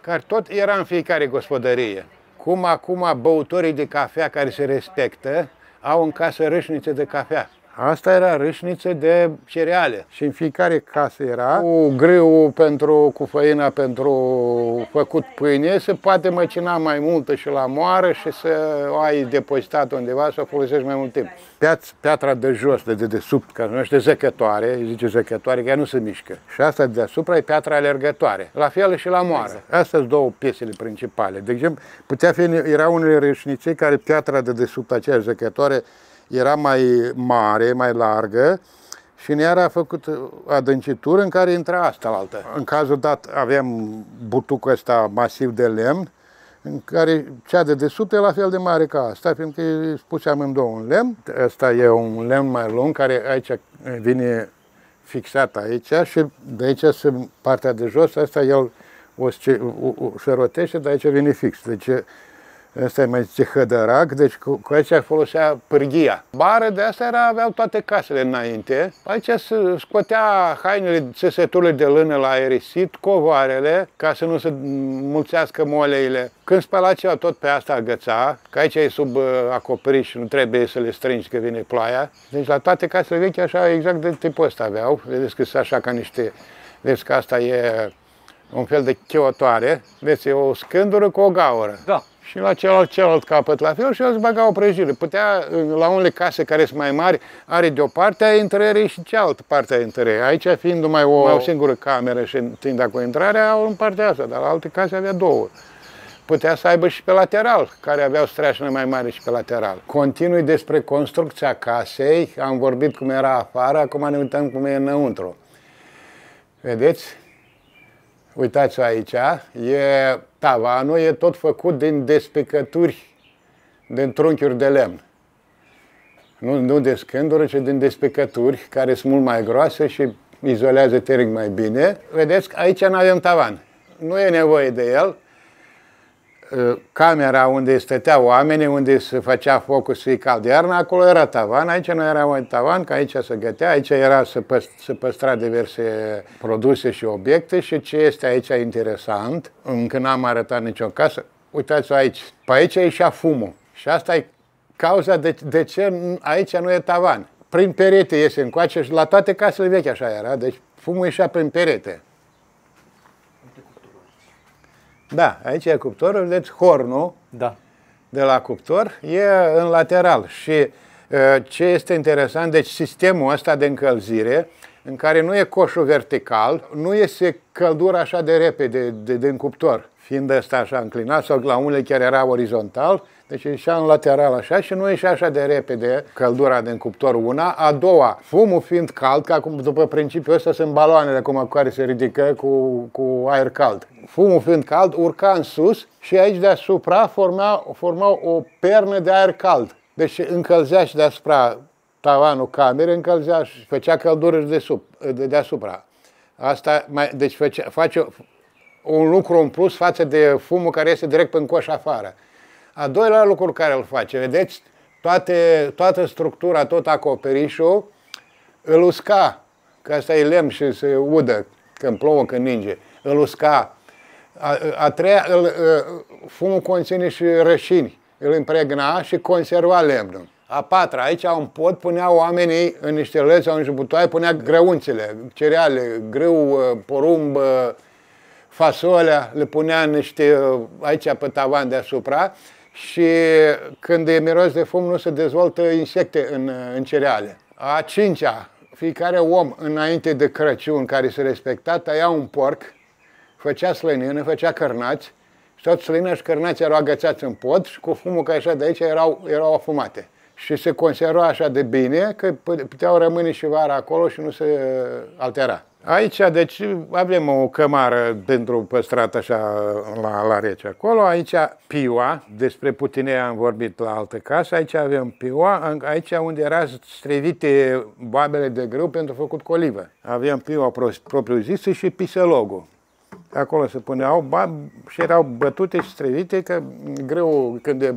care tot era în fiecare gospodărie. Cum acum băutorii de cafea care se respectă au în casă râșnițe de cafea. Asta era râșniță de cereale și în fiecare casă era cu grâu pentru, cu făina pentru făcut pâine, se poate măcina mai multă și la moară și să o ai depozitat undeva să o folosești mai mult timp. Piaț, piatra de jos, de dedesubt, care se numește zăcătoare, zice zăcătoare, că ea nu se mișcă. Și asta de deasupra e piatra alergătoare. La fel și la moară. Exact. Astea sunt două piesele principale. De exemplu, putea fi, era unele râșnițe care piatra de desubt, aceea zăcătoare, era mai mare, mai largă și ne era făcut adâncitură în care intra asta la altă. În cazul dat aveam butucul ăsta masiv de lemn, în care cea de desubt e la fel de mare ca asta, fiindcă e spus amândouă un lemn. Ăsta e un lemn mai lung, care aici vine fixat aici și de aici se, partea de jos, asta el o, o, o, se rotește, de aici vine fix. Deci Asta mai zice hădărac, deci cu, cu aici folosea pârghia. Bară de asta era, aveau toate casele înainte. Aici se scotea hainele, țesăturile de lână la aerisit, covoarele, ca să nu se mulțească moleile. Când spăla ceva, tot pe asta agăța, că aici e sub uh, acoperiș și nu trebuie să le strângi că vine ploaia. Deci la toate casele vechi așa, exact de tipul ăsta aveau. Vedeți că sunt așa ca niște... Vedeți că asta e un fel de chiotoare. Vedeți, e o scândură cu o gaură. Da și la celălalt, celălalt capăt la fel și el îți băga o prăjire. Putea, la unele case care sunt mai mari, are de o parte a intrării și cealaltă parte a intrării. Aici fiind numai o, o singură cameră și tinda cu intrarea, au în partea asta, dar la alte case avea două. Putea să aibă și pe lateral, care aveau streașnă mai mare și pe lateral. Continui despre construcția casei, am vorbit cum era afară, acum ne uităm cum e înăuntru. Vedeți? Uitați aici, e tavanul, e tot făcut din despicături, din trunchiuri de lemn. Nu, nu de scândură, ci din despicături, care sunt mult mai groase și izolează termic mai bine. Vedeți, aici nu avem tavan. Nu e nevoie de el, Uh, camera unde stăteau oamenii, unde se făcea focul să fie cald iarna, acolo era tavan, aici nu era un tavan, că aici se gătea, aici era să, păst- să păstra diverse produse și obiecte și ce este aici interesant, încă n-am arătat nicio casă, uitați aici, pe aici ieșea fumul și asta e cauza de, de ce aici nu e tavan. Prin perete iese încoace și la toate casele vechi așa era, deci fumul ieșea prin perete. Da, aici e cuptorul, vedeți hornul da. de la cuptor e în lateral și ce este interesant, deci sistemul ăsta de încălzire, în care nu e coșul vertical, nu iese căldura așa de repede de, din cuptor, fiind ăsta așa înclinat, sau la unele chiar era orizontal, deci ieșea în lateral așa și nu ieșea așa de repede căldura din cuptor una. A doua, fumul fiind cald, că acum după principiul ăsta sunt baloanele acum care se ridică cu, cu aer cald. Fumul fiind cald, urca în sus și aici deasupra forma, forma o pernă de aer cald. Deci încălzea și deasupra tavanul camerei, încălzea și făcea căldură de, sub, de deasupra. Asta mai, deci face, face un lucru în plus față de fumul care este direct pe coș afară. A doilea lucru care îl face, vedeți, toate, toată structura, tot acoperișul, îl usca, că asta e lemn și se udă când plouă, când ninge, îl usca. A, a treia, îl, fumul conține și rășini, îl impregna și conserva lemnul. A patra, aici un pod, puneau oamenii în niște lăzi sau în jubutoaie, punea grăunțele, cereale, grâu, porumb, fasolea, le punea în niște, aici pe tavan deasupra și când e miros de fum nu se dezvoltă insecte în, în cereale. A cincea, fiecare om înainte de Crăciun care se respecta tăia un porc, făcea slănină, făcea cărnați și tot slănină și cărnați erau agățați în pod și cu fumul ca așa de aici erau, erau afumate. Și se conserva așa de bine că puteau rămâne și vara acolo și nu se altera. Aici, deci, avem o cămară pentru păstrat așa la, la rece acolo. Aici piua, despre Putinea am vorbit la altă casă. Aici avem piua, aici unde era strevite babele de grâu pentru făcut colivă. Avem piua propriu zisă și piselogul. Acolo se puneau bab și erau bătute și strevite, că greu când e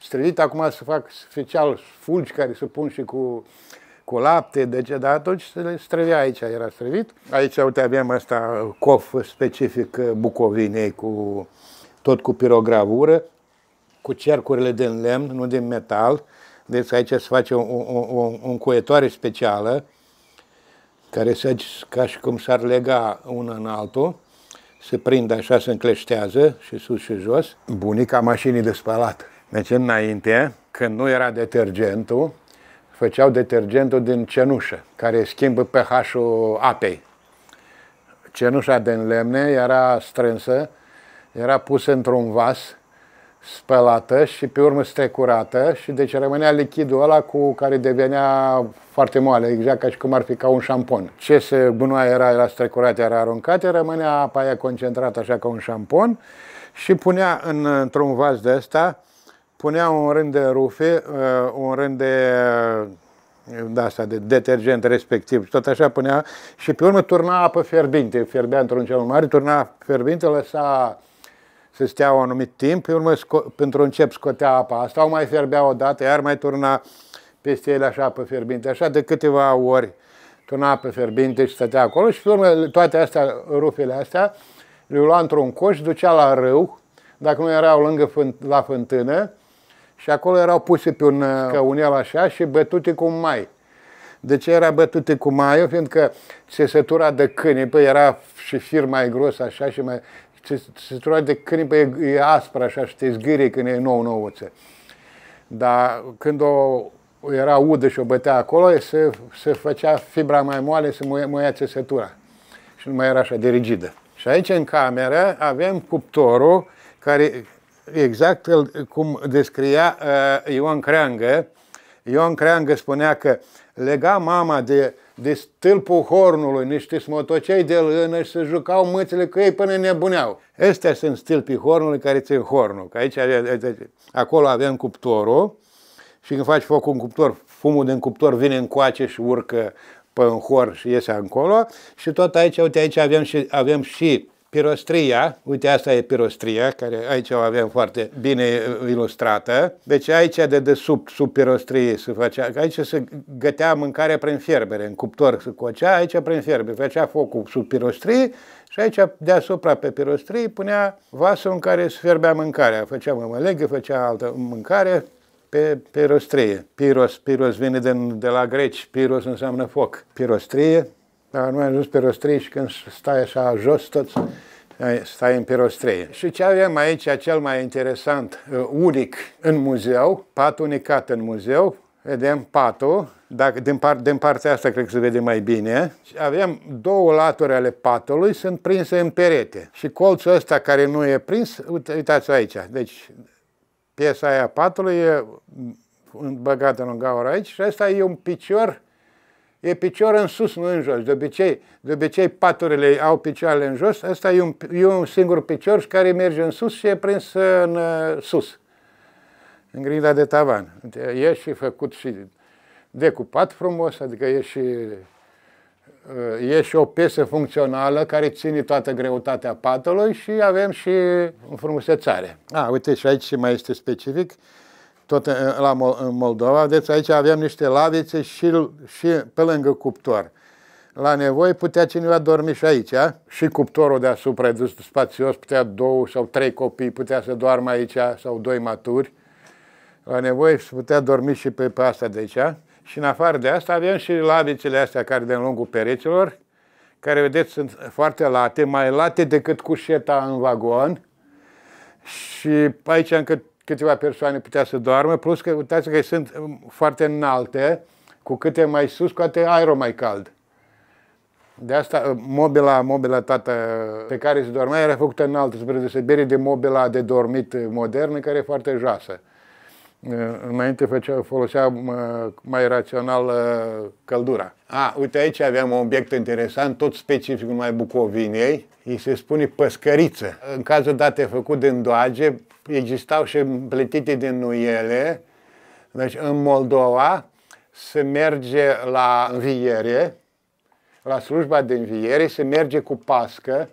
strevit, acum se fac special fulgi care se pun și cu cu lapte, deci, dar atunci se le străvea aici, era străvit. Aici, uite, aveam asta cof specific Bucovinei, cu, tot cu pirogravură, cu cercurile din lemn, nu din metal. Deci aici se face o, o, o, o încuietoare specială, care se, ca și cum s-ar lega una în altul, se prinde așa, se încleștează și sus și jos. Bunica mașinii de spălat. Deci înainte, când nu era detergentul, făceau detergentul din cenușă, care schimbă pH-ul apei. Cenușa din lemne era strânsă, era pusă într-un vas, spălată și pe urmă strecurată și deci rămânea lichidul ăla cu care devenea foarte moale, exact ca și cum ar fi ca un șampon. Ce se gunoaie era, era strecurat, era aruncat, rămânea apa aia concentrată așa ca un șampon și punea în, într-un vas de ăsta punea un rând de rufe, uh, un rând de de asta, de detergent respectiv, tot așa punea și pe urmă turna apă fierbinte, fierbea într-un cel mare, turna fierbinte, lăsa să stea un anumit timp, pe urmă pentru încep scotea apa. Asta, o mai fierbea o dată, iar mai turna peste ele așa apă fierbinte, așa de câteva ori turna apă fierbinte și stătea acolo și pe urmă toate astea, rufele astea, le lua într-un coș, ducea la râu, dacă nu erau lângă la fântână, și acolo erau puse pe un uh, căunel așa și bătute cu mai. De ce era bătute cu maiul? Fiindcă țesătura de câinipă era și fir mai gros așa și mai... Țesătura de câinipă e, e aspră așa și te zgârie când e nou nouță. Dar când o era udă și o bătea acolo, se, se făcea fibra mai moale, se muia, muia țesătura. Și nu mai era așa de rigidă. Și aici în cameră avem cuptorul care exact cum descria uh, Ion Creangă. Ion Creangă spunea că lega mama de, de stâlpul hornului niște smotocei de lână și se jucau mâțile cu ei până nebuneau. Astea sunt stâlpii hornului care țin hornul. Că aici, acolo avem cuptorul și când faci foc un cuptor, fumul din cuptor vine în coace și urcă pe în hor și iese încolo și tot aici, uite, aici avem și, avem și pirostria, uite asta e pirostria, care aici o avem foarte bine ilustrată. Deci aici de desubt, sub pirostrie se făcea, aici se gătea mâncarea prin fierbere, în cuptor se cocea, aici prin fierbere, făcea focul sub pirostrie și aici deasupra pe pirostrie punea vasul în care se fierbea mâncarea. Făcea mămălegă, făcea altă mâncare, pe pirostrie. Piros, piros vine de, de la greci, piros înseamnă foc. Pirostrie, dar nu ai ajuns pe rostrie și când stai așa jos, tot stai în pirostrie. Și ce avem aici, cel mai interesant, uh, unic în muzeu, pat unicat în muzeu, vedem patul, dacă, din, par, din partea asta cred că se vede mai bine. Avem două laturi ale patului, sunt prinse în perete. Și colțul ăsta care nu e prins, uitați aici, deci piesa aia patului e băgată în gaură aici și ăsta e un picior e picior în sus, nu în jos. De obicei, de obicei paturile au picioarele în jos, ăsta e un, e un singur picior care merge în sus și e prins în uh, sus, în grinda de tavan. E și făcut și decupat frumos, adică e și, uh, e și o piesă funcțională care ține toată greutatea patului și avem și frumusețare. A, uite, și aici mai este specific, tot la în Moldova. Deci aici avem niște lavițe și, și pe lângă cuptor. La nevoie putea cineva dormi și aici, și cuptorul deasupra dus spațios, putea două sau trei copii, putea să doarmă aici, sau doi maturi. La nevoie se putea dormi și pe, pe asta de aici. Și în afară de asta avem și lavițele astea care de lungul pereților, care, vedeți, sunt foarte late, mai late decât cușeta în vagon. Și aici încă câteva persoane putea să doarmă, plus că uitați că sunt um, foarte înalte, cu câte mai sus, cu atât aerul mai cald. De asta uh, mobila, mobila tată pe care se dormea era făcută înaltă, spre deosebire de mobila de dormit modernă, care e foarte joasă. Înainte făcea, folosea mai rațional căldura. A, uite aici aveam un obiect interesant, tot specific numai Bucovinei, îi se spune păscăriță. În cazul date făcut din doage, existau și împletite din nuiele. Deci în Moldova se merge la înviere, la slujba de înviere, se merge cu pască,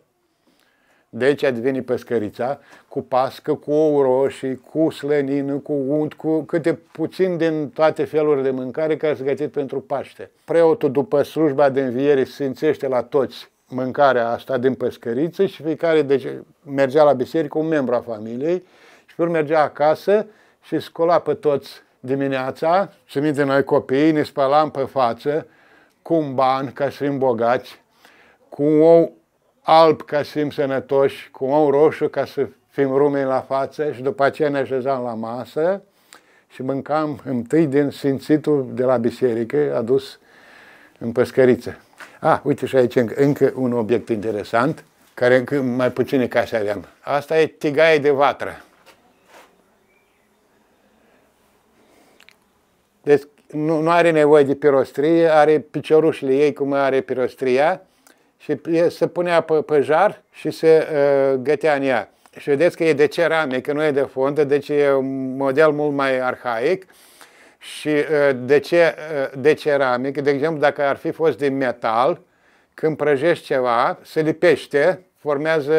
de aici a devenit păscărița, cu pască, cu ou roșii, cu slănină, cu unt, cu câte puțin din toate felurile de mâncare care se gătit pentru Paște. Preotul, după slujba de înviere, simțește la toți mâncarea asta din păscăriță și fiecare deci, mergea la biserică, un membru a familiei, și pe mergea acasă și scola pe toți dimineața, să de noi copiii, ne spălam pe față cu un ban ca să fim bogați, cu un ou alb ca să fim sănătoși, cu un ou roșu ca să fim rumeni la față și după aceea ne așezam la masă și mâncam întâi din simțitul de la biserică adus în păscăriță. Ah, uite și aici încă, încă un obiect interesant, care încă mai puține case aveam. Asta e tigaie de vatră. Deci nu, nu are nevoie de pirostrie, are piciorușile ei cum are pirostria și se punea pe, pe jar și se uh, gătea în ea. Și vedeți că e de ceramică, nu e de fondă, deci e un model mult mai arhaic. Și uh, de ce uh, de ceramică? De exemplu, dacă ar fi fost de metal, când prăjești ceva, se lipește, formează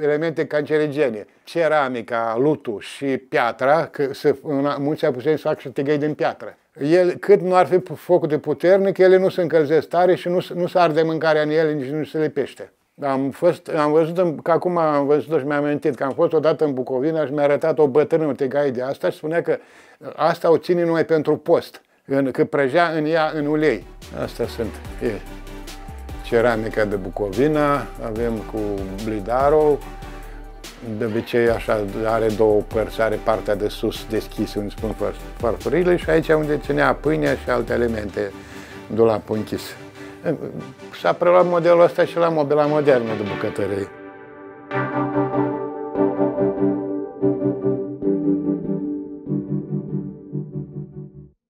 elemente cancerigene. Ceramica, lutul și piatra, că se, mulți apuceni să fac și tigăi din piatră. El, cât nu ar fi focul de puternic, ele nu se încălzesc tare și nu, nu se arde mâncarea în ele, nici nu se lipește. Am, fost, am văzut, că acum am văzut și mi-am amintit că am fost odată în Bucovina și mi-a arătat o bătrână o tigaie de asta și spunea că asta o ține numai pentru post, în, că prăjea în ea în ulei. Asta sunt. E ceramica de Bucovina, avem cu blidaro, de obicei așa are două părți, are partea de sus deschisă, unde spun farfurile și aici unde ținea pâinea și alte elemente, dulapul închis. S-a preluat modelul ăsta și la mobila modernă de bucătărie.